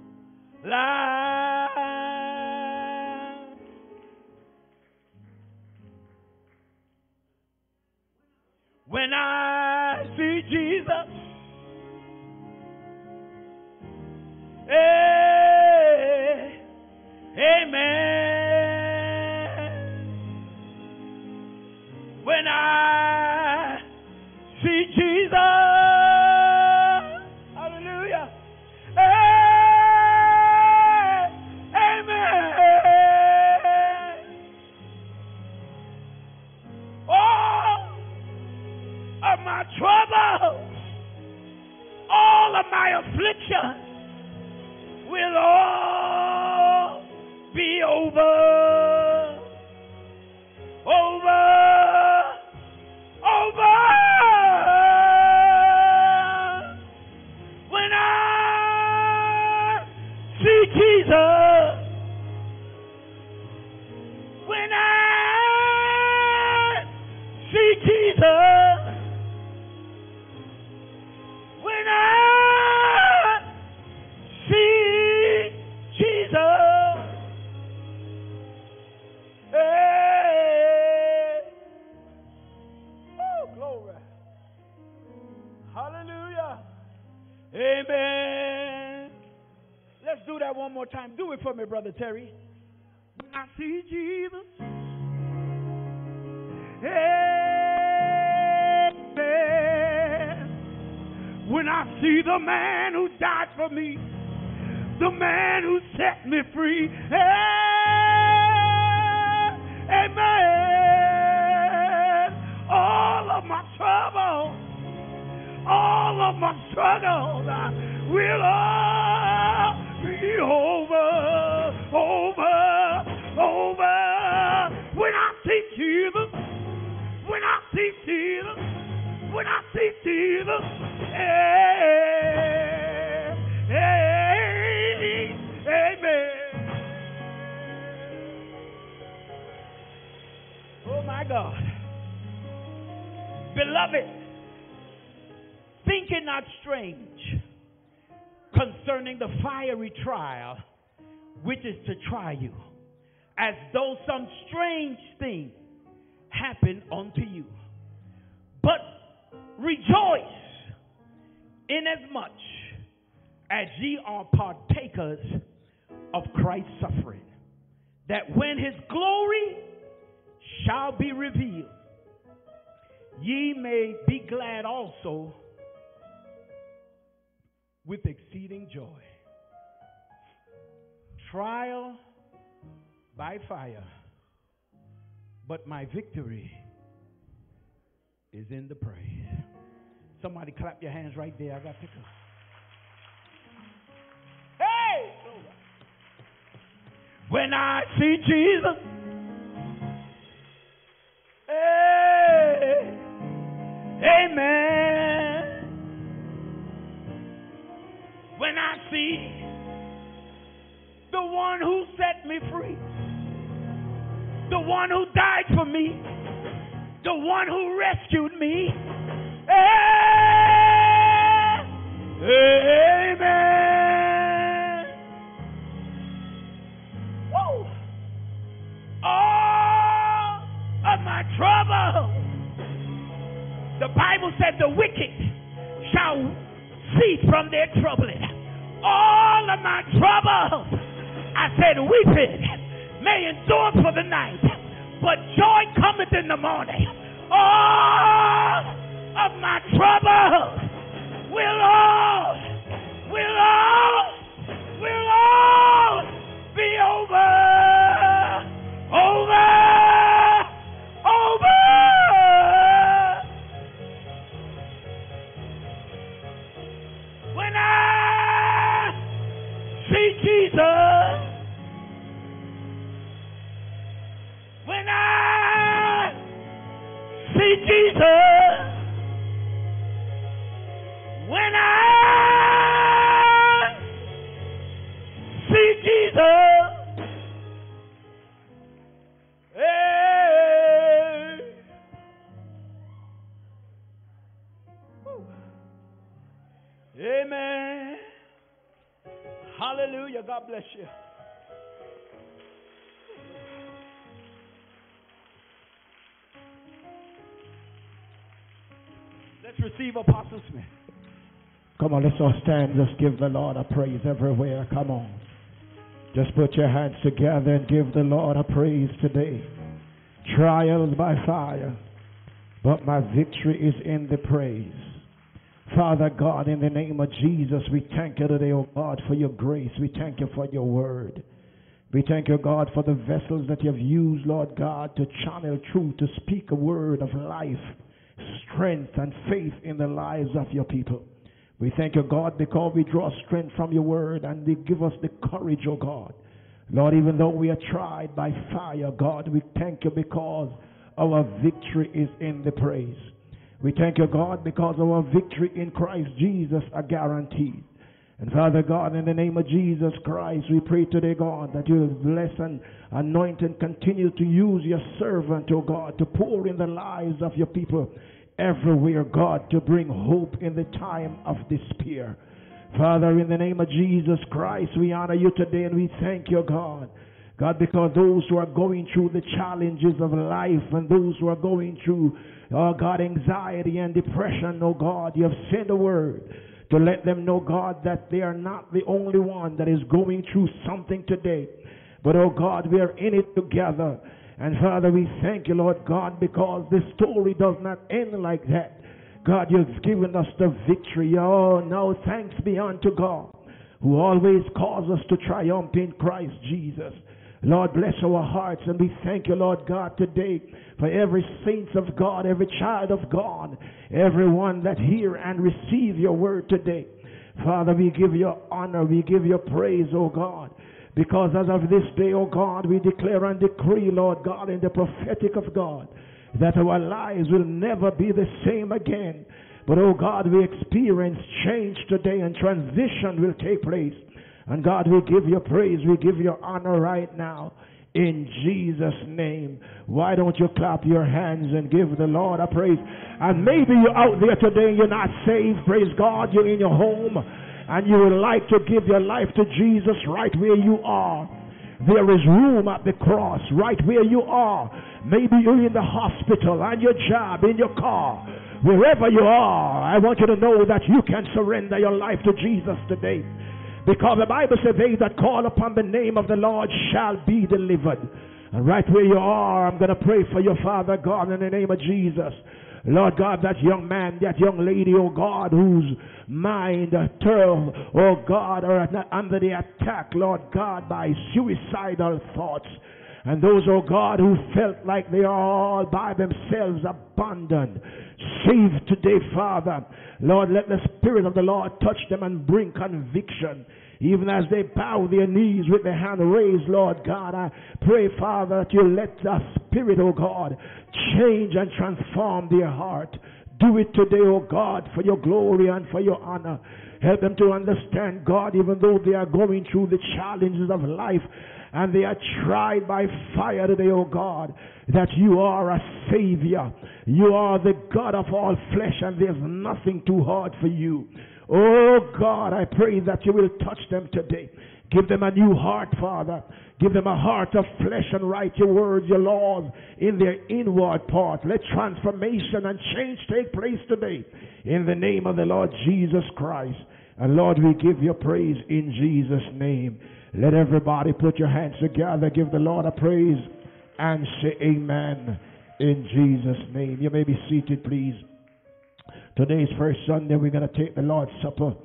life. When I more time. Do it for me, Brother Terry. When I see Jesus. Amen. When I see the man who died for me, the man who set me free. Amen. all of my troubles, all of my struggles will all over, over, over. When I see Jesus, when I see Jesus, when I see Jesus, hey, hey, amen. Oh my God. Beloved, think it not strange concerning the fiery trial which is to try you, as though some strange thing happened unto you. But rejoice inasmuch as ye are partakers of Christ's suffering, that when his glory shall be revealed, ye may be glad also with exceeding joy. Trial by fire, but my victory is in the praise. Somebody clap your hands right there. I got to go. Hey! When I see Jesus, one who rescued receive Apostle Smith. Come on, let's all stand. Just give the Lord a praise everywhere. Come on. Just put your hands together and give the Lord a praise today. Trials by fire, but my victory is in the praise. Father God, in the name of Jesus, we thank you today, O God, for your grace. We thank you for your word. We thank you, God, for the vessels that you have used, Lord God, to channel truth, to speak a word of life, strength, and faith in the lives of your people. We thank you, God, because we draw strength from your word and you give us the courage, oh God. Lord, even though we are tried by fire, God, we thank you because our victory is in the praise. We thank you, God, because our victory in Christ Jesus are guaranteed. And Father God, in the name of Jesus Christ, we pray today, God, that you bless and anoint and continue to use your servant, oh God, to pour in the lives of your people everywhere, God, to bring hope in the time of despair. Father, in the name of Jesus Christ, we honor you today and we thank you, God. God, because those who are going through the challenges of life and those who are going through, oh God, anxiety and depression, oh God, you have sent a word to let them know, God, that they are not the only one that is going through something today. But, oh God, we are in it together. And Father, we thank you, Lord God, because this story does not end like that. God, you've given us the victory. Oh, now thanks be unto God, who always calls us to triumph in Christ Jesus. Lord, bless our hearts and we thank you, Lord God, today for every saint of God, every child of God, everyone that hear and receive your word today. Father, we give you honor, we give you praise, oh God. Because as of this day, oh God, we declare and decree, Lord God, in the prophetic of God, that our lives will never be the same again. But oh God, we experience change today and transition will take place. And God, we give you praise, we give you honor right now. In Jesus' name. Why don't you clap your hands and give the Lord a praise? And maybe you're out there today, you're not saved. Praise God, you're in your home and you would like to give your life to Jesus right where you are. There is room at the cross right where you are. Maybe you're in the hospital, on your job, in your car, wherever you are. I want you to know that you can surrender your life to Jesus today. Because the Bible says, They that call upon the name of the Lord shall be delivered. And right where you are, I'm going to pray for your Father God in the name of Jesus. Lord God, that young man, that young lady, oh God, whose mind turned, oh God, are under the attack, Lord God, by suicidal thoughts. And those, oh God, who felt like they are all by themselves abandoned. Save today, Father. Lord, let the Spirit of the Lord touch them and bring conviction. Even as they bow their knees with their hand raised, Lord God, I pray, Father, that you let the Spirit, oh God, change and transform their heart. Do it today, oh God, for your glory and for your honor. Help them to understand, God, even though they are going through the challenges of life and they are tried by fire today, oh God, that you are a Savior. You are the God of all flesh, and there's nothing too hard for you. Oh God, I pray that you will touch them today. Give them a new heart, Father. Give them a heart of flesh and write your words, your laws in their inward part. Let transformation and change take place today in the name of the Lord Jesus Christ. And Lord, we give you praise in Jesus' name. Let everybody put your hands together, give the Lord a praise, and say amen in Jesus' name. You may be seated, please. Today's first Sunday, we're going to take the Lord's Supper.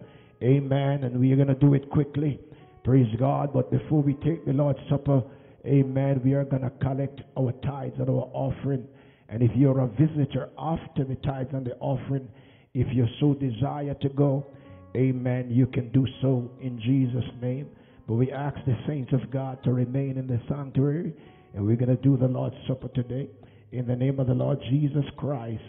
Amen. And we're going to do it quickly. Praise God. But before we take the Lord's Supper, amen, we are going to collect our tithes and our offering. And if you're a visitor after the tithes and the offering, if you so desire to go, amen, you can do so in Jesus' name. But we ask the saints of God to remain in the sanctuary, and we're going to do the Lord's Supper today in the name of the Lord Jesus Christ.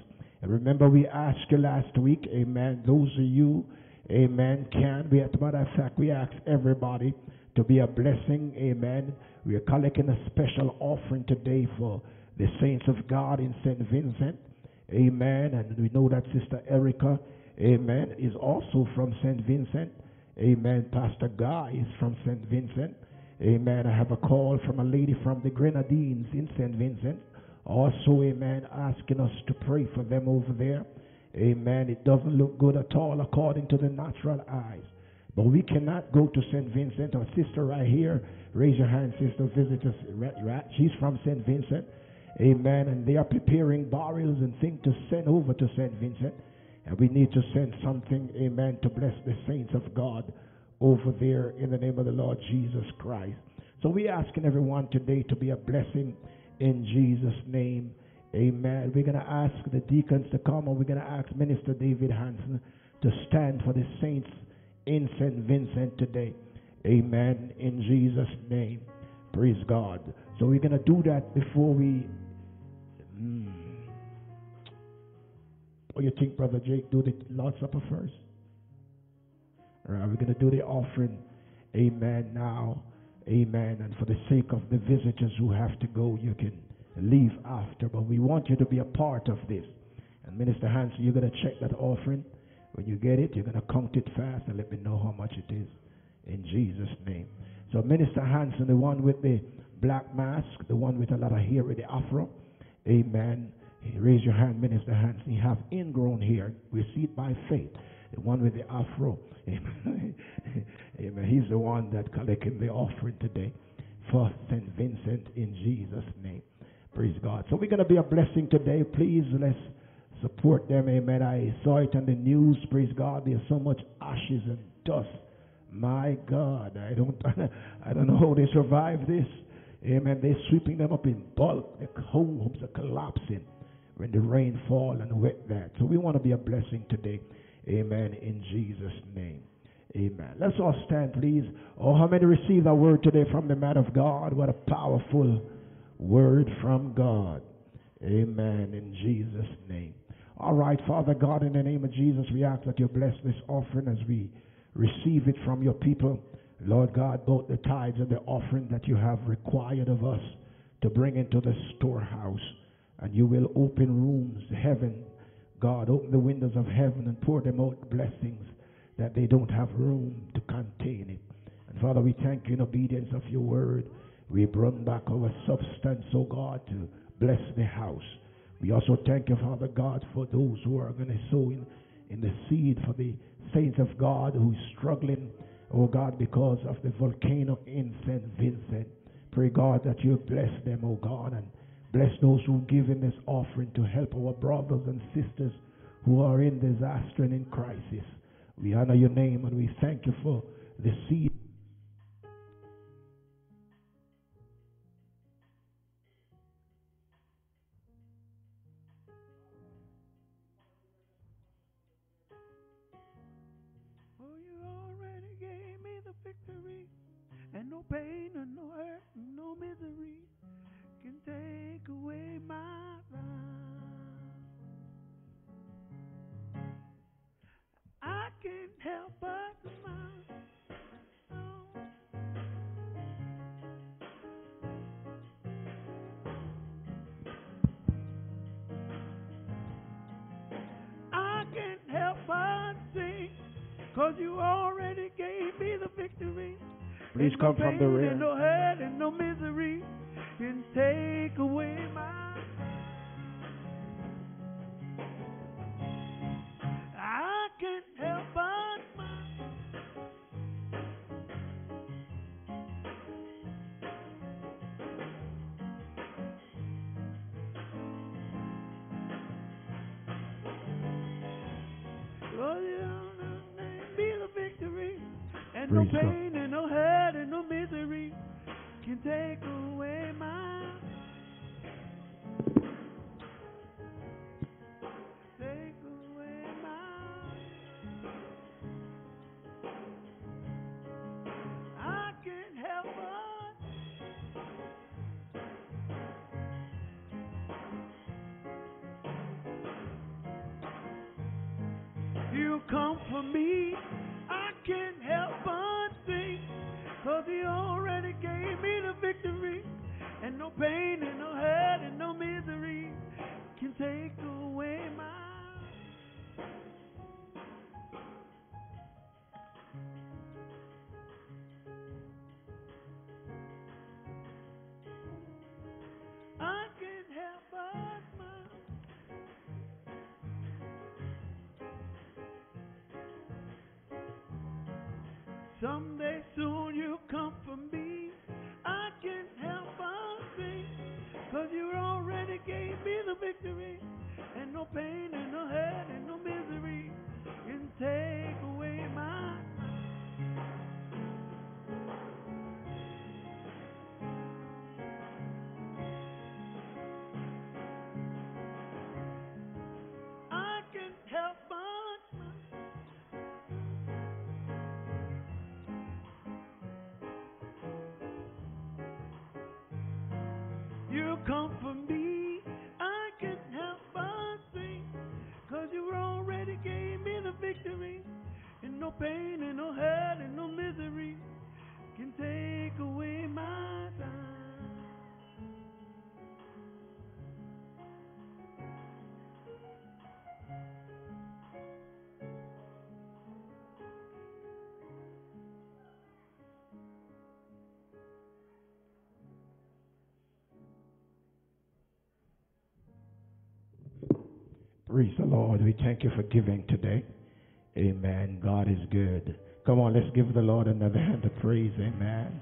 Remember, we asked you last week, amen, those of you, amen, can. We, as a matter of fact, we asked everybody to be a blessing, amen. We are collecting a special offering today for the saints of God in St. Vincent, amen. And we know that Sister Erica, amen, is also from St. Vincent, amen. Pastor Guy is from St. Vincent, amen. I have a call from a lady from the Grenadines in St. Vincent. Also, amen, asking us to pray for them over there. Amen. It doesn't look good at all according to the natural eyes. But we cannot go to St. Vincent. Our sister right here, raise your hand, sister, visit us. She's from St. Vincent. Amen. And they are preparing burials and things to send over to St. Vincent. And we need to send something, amen, to bless the saints of God over there in the name of the Lord Jesus Christ. So we're asking everyone today to be a blessing in Jesus' name. Amen. We're going to ask the deacons to come and we're going to ask Minister David Hanson to stand for the saints in St. Vincent today. Amen. In Jesus' name. Praise God. So we're going to do that before we. Hmm. What do you think, Brother Jake? Do the Lord's Supper first? All right, we're going to do the offering. Amen. Now. Amen. And for the sake of the visitors who have to go, you can leave after. But we want you to be a part of this. And Minister Hanson, you're going to check that offering. When you get it, you're going to count it fast and let me know how much it is. In Jesus' name. So Minister Hanson, the one with the black mask, the one with a lot of hair with the afro. Amen. Raise your hand, Minister Hanson. You have ingrown hair. We see it by faith. The one with the afro. Amen. Amen. He's the one that collected the offering today for St. Vincent in Jesus' name. Praise God. So we're going to be a blessing today. Please let's support them. Amen. I saw it on the news. Praise God. There's so much ashes and dust. My God, I don't, I don't know how they survive this. Amen. They're sweeping them up in bulk. The homes are collapsing when the rain fall and wet that. So we want to be a blessing today. Amen. In Jesus' name. Amen. Let's all stand, please. Oh, how many received a word today from the man of God? What a powerful word from God. Amen. In Jesus' name. All right, Father God, in the name of Jesus, we ask that you bless this offering as we receive it from your people. Lord God, both the tithes and the offering that you have required of us to bring into the storehouse. And you will open rooms, heaven. God, open the windows of heaven and pour them out blessings that they don't have room to contain it. And Father, we thank you in obedience of your word. We bring back our substance, oh God, to bless the house. We also thank you, Father God, for those who are going to sow in, in the seed for the saints of God who is struggling, oh God, because of the volcano in St. Vincent. Pray, God, that you bless them, oh God, and bless those who give in this offering to help our brothers and sisters who are in disaster and in crisis. We honor your name and we thank you for the seed. My life. I can't help but smile. I can't help but sing, cause you already gave me the victory. Please come no from the rear. No hurt and no misery can take away my. I can't help but smile. You gave me the victory, and no pain Praise the Lord. We thank you for giving today. Amen. God is good. Come on, let's give the Lord another hand of praise. Amen.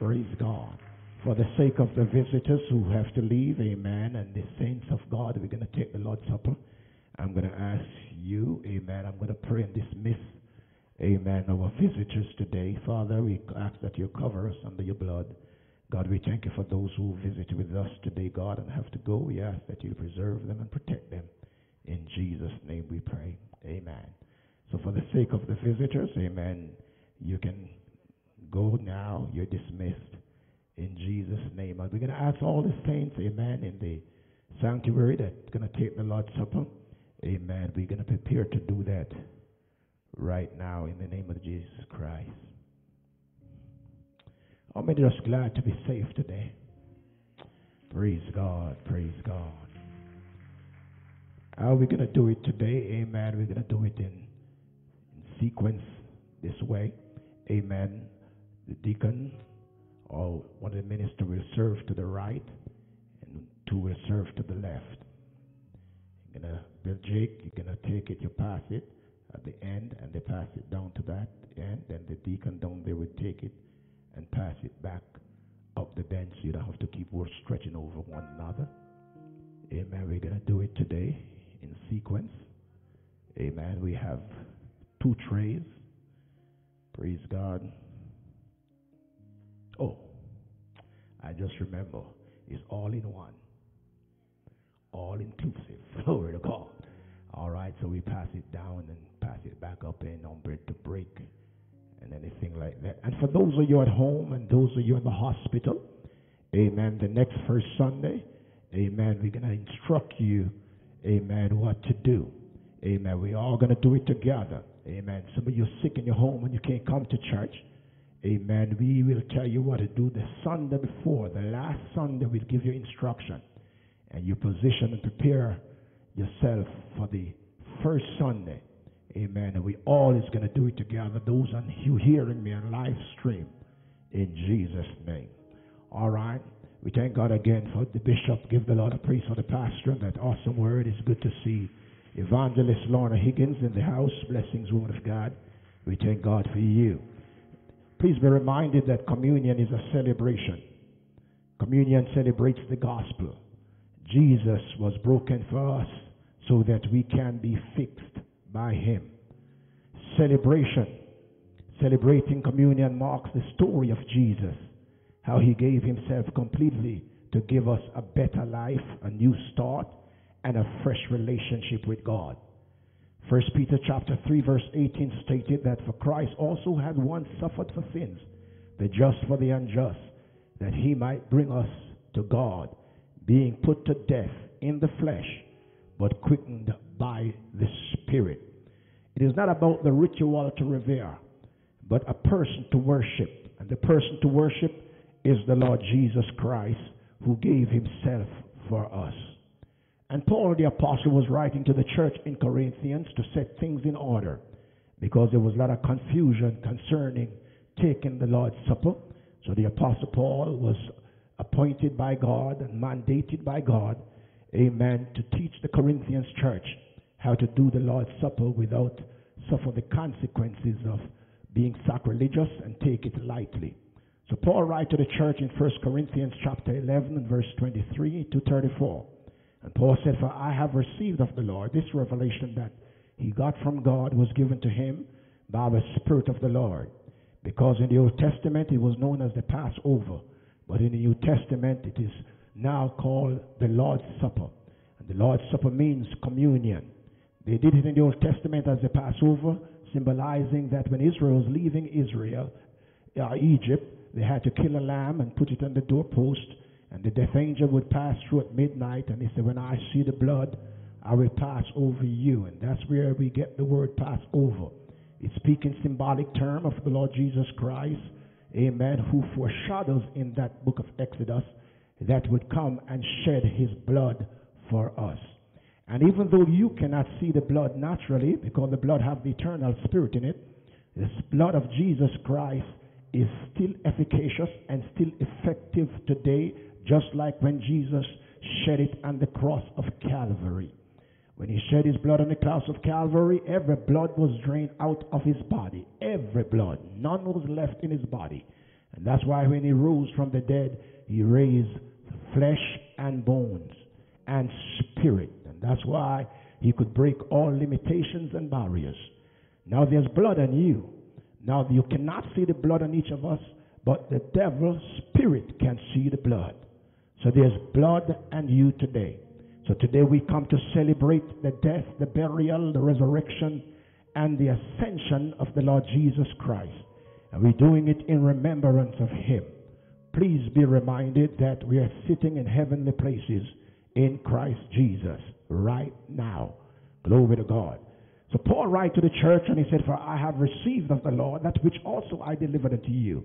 Praise God. For the sake of the visitors who have to leave, amen, and the saints of God, we're going to take the Lord's Supper. I'm going to ask you, amen, I'm going to pray and dismiss, amen, our visitors today. Father, we ask that you cover us under your blood. God, we thank you for those who visit with us today, God, and have to go. We ask that you preserve them and protect them. In Jesus' name we pray. Amen. So, for the sake of the visitors, amen, you can go now. You're dismissed. In Jesus' name. And we're going to ask all the saints, amen, in the sanctuary that's going to take the Lord's Supper. Amen. We're going to prepare to do that right now in the name of Jesus Christ. How many are just glad to be safe today? Praise God. Praise God. How are we going to do it today? Amen. We're going to do it in, in sequence this way. Amen. The deacon or one of the ministers will serve to the right and two will serve to the left. You're gonna Bill Jake, you're gonna take it, you pass it at the end and they pass it down to that end, then the deacon down there will take it and pass it back up the bench so you don't have to keep stretching over one another. Amen. We're gonna do it today in sequence. Amen. We have two trays. Praise God. Oh, I just remember it's all in one, all inclusive. Glory to God. All right, so we pass it down and pass it back up in on to break and anything like that. And for those of you at home and those of you in the hospital, amen, the next first Sunday, amen, we're going to instruct you, amen, what to do. Amen. We're all going to do it together. Amen. Some of you are sick in your home and you can't come to church. Amen. We will tell you what to do the Sunday before. The last Sunday, we'll give you instruction. And you position and prepare yourself for the first Sunday. Amen. And we all is going to do it together. Those on you hearing me on live stream. In Jesus' name. All right. We thank God again for the bishop. Give the Lord a praise for the pastor. That awesome word. It's good to see Evangelist Lorna Higgins in the house. Blessings, woman of God. We thank God for you. Please be reminded that communion is a celebration. Communion celebrates the gospel. Jesus was broken for us so that we can be fixed by him. Celebration. Celebrating communion marks the story of Jesus, how he gave himself completely to give us a better life, a new start, and a fresh relationship with God. First Peter chapter 3 verse 18 stated that for Christ also had once suffered for sins, the just for the unjust, that he might bring us to God, being put to death in the flesh, but quickened by the Spirit. It is not about the ritual to revere, but a person to worship. And the person to worship is the Lord Jesus Christ, who gave himself for us. And Paul the apostle was writing to the church in Corinthians to set things in order because there was a lot of confusion concerning taking the Lord's Supper. So the apostle Paul was appointed by God and mandated by God, amen, to teach the Corinthians church how to do the Lord's Supper without suffer the consequences of being sacrilegious and take it lightly. So Paul writes to the church in 1 Corinthians chapter 11 and verse 23 to 34. And Paul said, For I have received of the Lord this revelation that he got from God was given to him by the Spirit of the Lord. Because in the Old Testament it was known as the Passover, but in the New Testament it is now called the Lord's Supper. And the Lord's Supper means communion. They did it in the Old Testament as the Passover, symbolizing that when Israel was leaving Israel, uh, Egypt, they had to kill a lamb and put it on the doorpost and the death angel would pass through at midnight, and he said, When I see the blood, I will pass over you. And that's where we get the word Passover. It's speaking symbolic term of the Lord Jesus Christ, amen, who foreshadows in that book of Exodus that would come and shed his blood for us. And even though you cannot see the blood naturally, because the blood have the eternal spirit in it, the blood of Jesus Christ is still efficacious and still effective today just like when Jesus shed it on the cross of Calvary. When he shed his blood on the cross of Calvary, every blood was drained out of his body. Every blood. None was left in his body. And that's why when he rose from the dead, he raised flesh and bones and spirit. That's why he could break all limitations and barriers. Now there's blood on you. Now you cannot see the blood on each of us, but the devil's spirit can see the blood. So there's blood on you today. So today we come to celebrate the death, the burial, the resurrection, and the ascension of the Lord Jesus Christ. And we're doing it in remembrance of Him. Please be reminded that we are sitting in heavenly places in Christ Jesus right now. Glory to God. So Paul writes to the church and he said, For I have received of the Lord that which also I delivered unto you.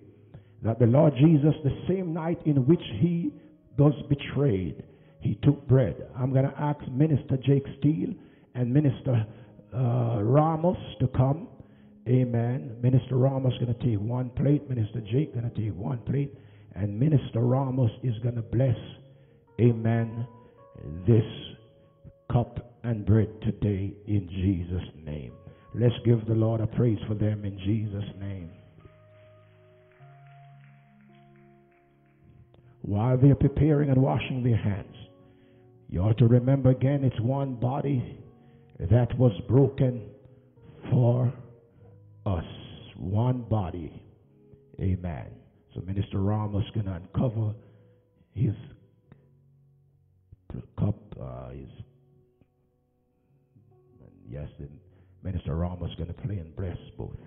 That the Lord Jesus, the same night in which he was betrayed, he took bread. I'm going to ask Minister Jake Steele and Minister uh, Ramos to come. Amen. Minister Ramos going to take one plate. Minister Jake going to take one plate. And Minister Ramos is going to bless, amen, this cup and bread today in Jesus' name. Let's give the Lord a praise for them in Jesus' name. While they're preparing and washing their hands, you ought to remember again it's one body that was broken for us. One body. Amen. So Minister Ramos going to uncover his cup, uh, his yes, then Minister Ramos going to play and bless both.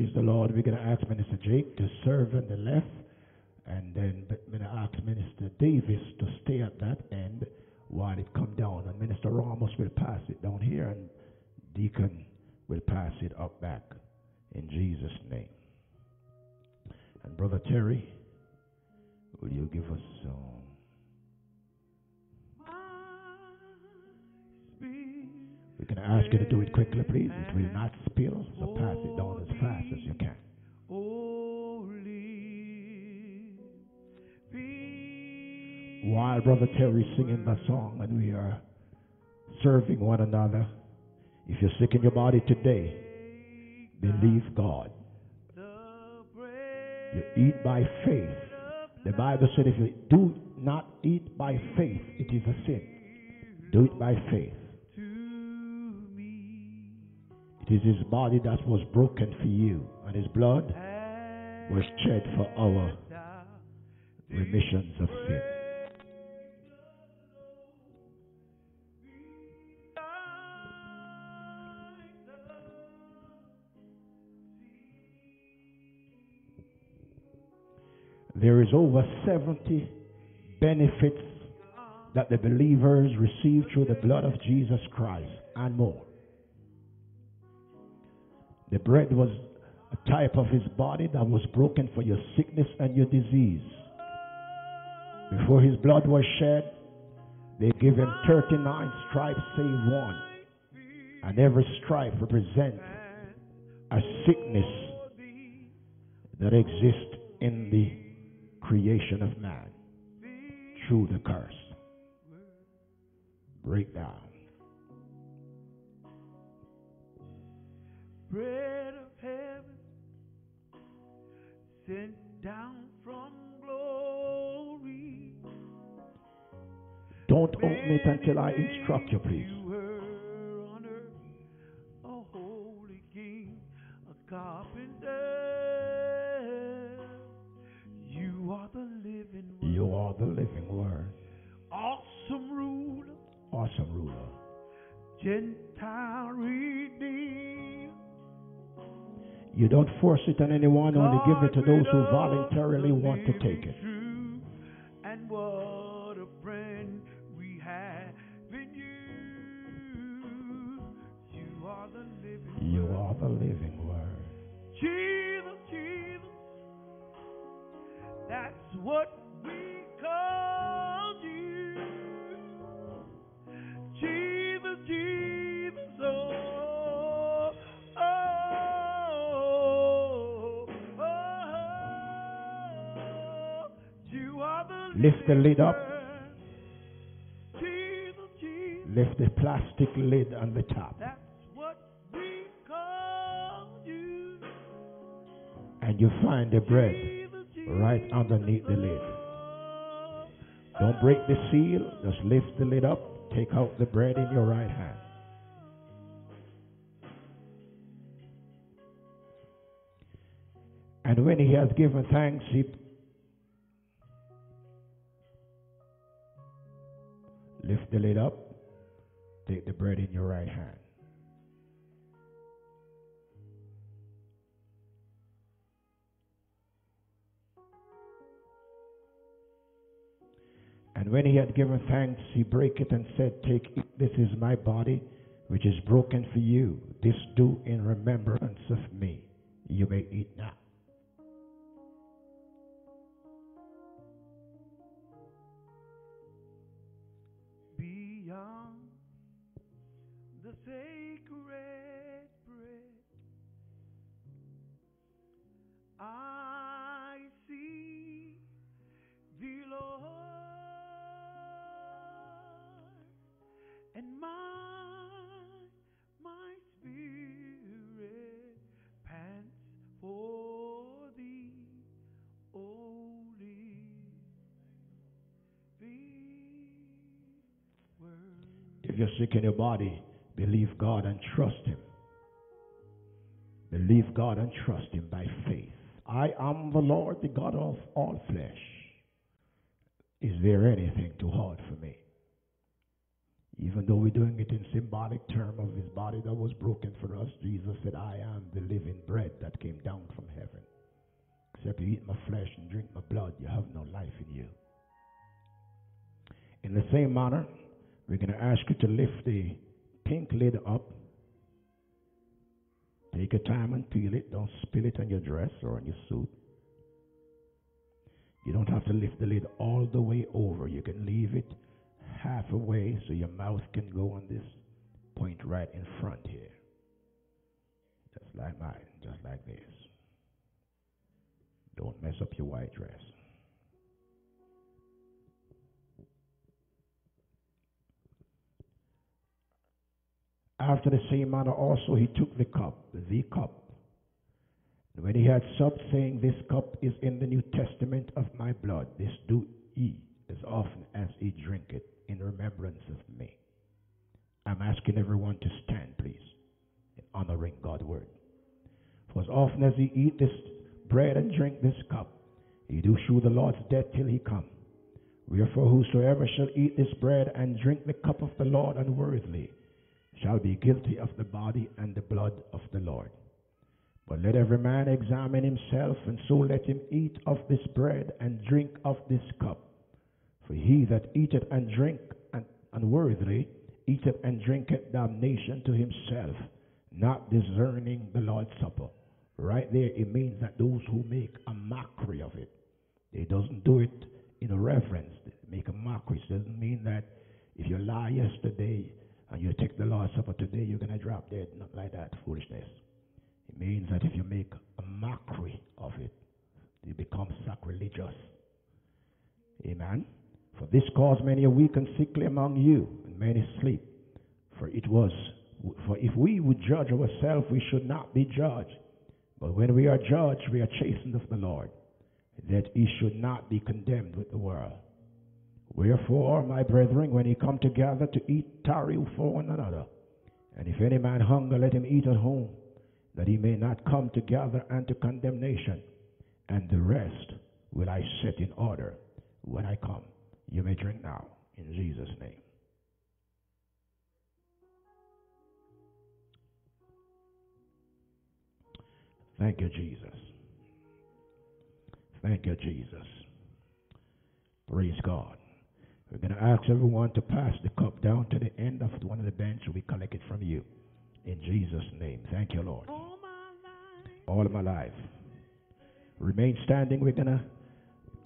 Praise the Lord. We're going to ask Minister Jake to serve on the left, and then we're going to ask Minister Davis to stay at that end while it come down. And Minister Ramos will pass it down here, and Deacon will pass it up back in Jesus' name. And Brother Terry, will you give us some? We're going to ask you to do it quickly, please. It will not spill, so pass it down as fast as you can. While Brother Terry is singing the song and we are serving one another, if you're sick in your body today, believe God. You eat by faith. The Bible said if you do not eat by faith, it is a sin. Do it by faith. It is his body that was broken for you, and his blood was shed for our remissions of sin. There is over 70 benefits that the believers receive through the blood of Jesus Christ and more. The bread was a type of his body that was broken for your sickness and your disease. Before his blood was shed, they gave him 39 stripes save one. And every stripe represents a sickness that exists in the creation of man through the curse. Break down. Sent down from glory. Don't open it until I instruct you, please. You were on earth, a holy king, a carpenter. You are the living word, You are the living word. awesome ruler, Awesome ruler. Gentile redeemer. You don't force it on anyone, only give it to those who voluntarily want to take it. True, and what a friend we have in you. You are the living You are the living word. Jesus, Jesus. That's what Lift the lid up. Lift the plastic lid on the top. And you find the bread right underneath the lid. Don't break the seal. Just lift the lid up. Take out the bread in your right hand. And when he has given thanks, he lift the lid up. Take the bread in your right hand. And when he had given thanks, he brake it and said, Take it, this is my body, which is broken for you. This do in remembrance of me. You may eat now. If you're sick in your body, believe God and trust Him. Believe God and trust Him by faith. I am the Lord, the God of all flesh. Is there anything too hard for me? Even though we're doing it in symbolic term of His body that was broken for us, Jesus said, I am the living bread that came down from heaven. Except you eat my flesh and drink my blood, you have no life in you. In the same manner, we're going to ask you to lift the pink lid up. Take your time and peel it. Don't spill it on your dress or on your suit. You don't have to lift the lid all the way over. You can leave it half away so your mouth can go on this point right in front here. Just like mine, just like this. Don't mess up your white dress. After the same manner also he took the cup, the cup. And when he had supped, saying, This cup is in the New Testament of my blood. This do ye as often as ye drink it in remembrance of me. I'm asking everyone to stand, please, in honoring God's word. For as often as ye eat this bread and drink this cup, ye do shew the Lord's death till he come. Wherefore whosoever shall eat this bread and drink the cup of the Lord unworthily shall be guilty of the body and the blood of the Lord. But let every man examine himself, and so let him eat of this bread and drink of this cup. For he that eateth and drinketh un- unworthily eateth and drinketh damnation to himself, not discerning the Lord's Supper. Right there, it means that those who make a mockery of it, they doesn't do it in a reverence. They make a mockery. It doesn't mean that if you lie yesterday and you take the Lord's Supper today, you're going to drop dead. Not like that, foolishness. It means that if you make a mockery of it, you become sacrilegious. Amen. For this cause many are weak and sickly among you, and many sleep. For it was, for if we would judge ourselves, we should not be judged. But when we are judged, we are chastened of the Lord, that he should not be condemned with the world. Wherefore, my brethren, when ye come together to eat, tarry for one another. And if any man hunger, let him eat at home, that he may not come together unto condemnation. And the rest will I set in order when I come. You may drink now, in Jesus' name. Thank you, Jesus. Thank you, Jesus. Praise God. We're going to ask everyone to pass the cup down to the end of one of the bench. We collect it from you. In Jesus' name. Thank you, Lord. All my life, All of my life. Remain standing. We're going to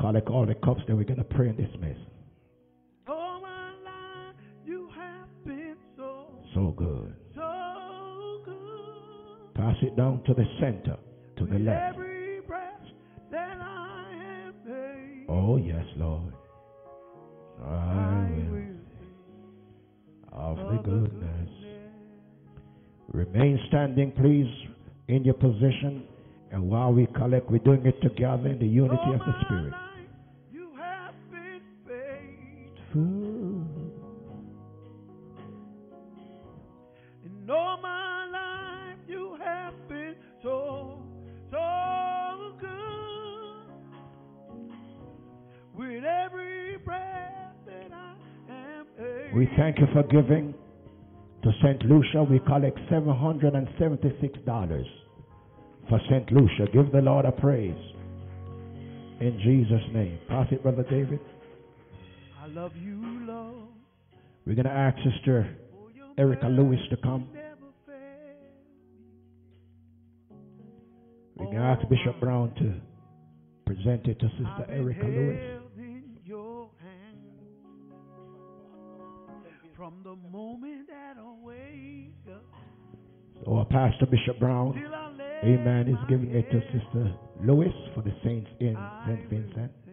collect all the cups. Then we're going to pray and dismiss. all my life, you have been so, So good. so good. Pass it down to the center, to the left. every breath that I will of the goodness. Remain standing, please, in your position. And while we collect, we're doing it together in the unity of the Spirit. Thank you for giving to St. Lucia. We collect $776 for St. Lucia. Give the Lord a praise. In Jesus' name. Prophet, Brother David. I love you, Lord. We're going to ask Sister Erica Lewis to come. mercy never fails me. We're going to ask Bishop Brown to present it to Sister Erica Lewis. From the moment that I wake up So our Pastor Bishop Brown, till I lay amen, is giving it to. Sister Lewis for the saints in St. Vincent.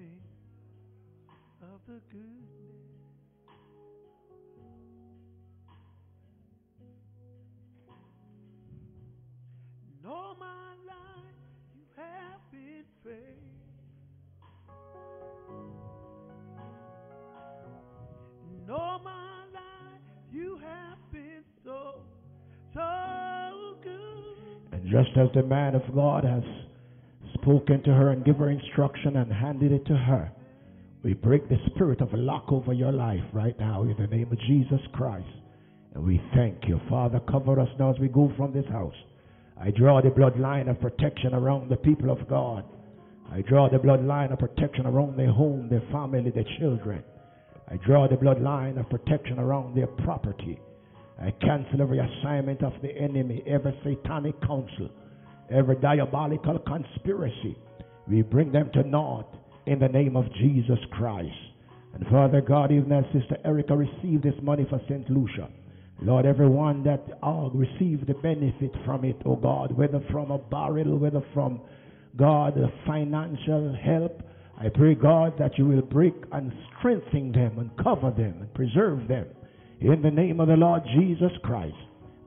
As the man of God has spoken to her and given her instruction and handed it to her, we break the spirit of lock over your life right now in the name of Jesus Christ. And we thank you. Father, cover us now as we go from this house. I draw the bloodline of protection around the people of God. I draw the bloodline of protection around their home, their family, their children. I draw the bloodline of protection around their property. I cancel every assignment of the enemy, every satanic counsel, every diabolical conspiracy. We bring them to naught in the name of Jesus Christ. And Father God, even as Sister Erica received this money for St. Lucia, Lord, everyone that oh, received the benefit from it, oh God, whether from a barrel, whether from God, financial help, I pray, God, that you will break and strengthen them and cover them and preserve them in the name of the Lord Jesus Christ.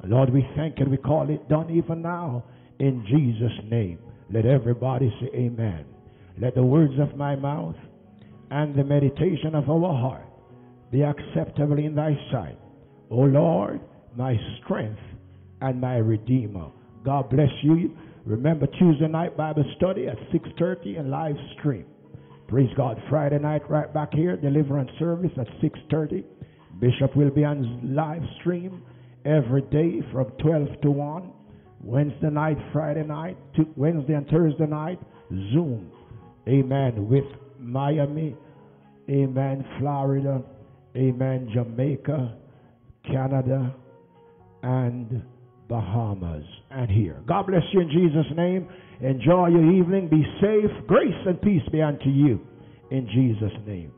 Lord, we thank you. We call it done even now in Jesus' name. Let everybody say amen. Let the words of my mouth and the meditation of our heart be acceptable in thy sight. O Lord, my strength and my redeemer. God bless you. Remember Tuesday night Bible study at 6:30 and live stream. Praise God. Friday night right back here, deliverance service at 6:30. Bishop will be on live stream every day from 12 to 1. Wednesday night, Friday night, Wednesday and Thursday night, Zoom. Amen. With Miami, Amen, Florida, Amen, Jamaica, Canada, and Bahamas, and here. God bless you in Jesus' name. Enjoy your evening. Be safe. Grace and peace be unto you in Jesus' name.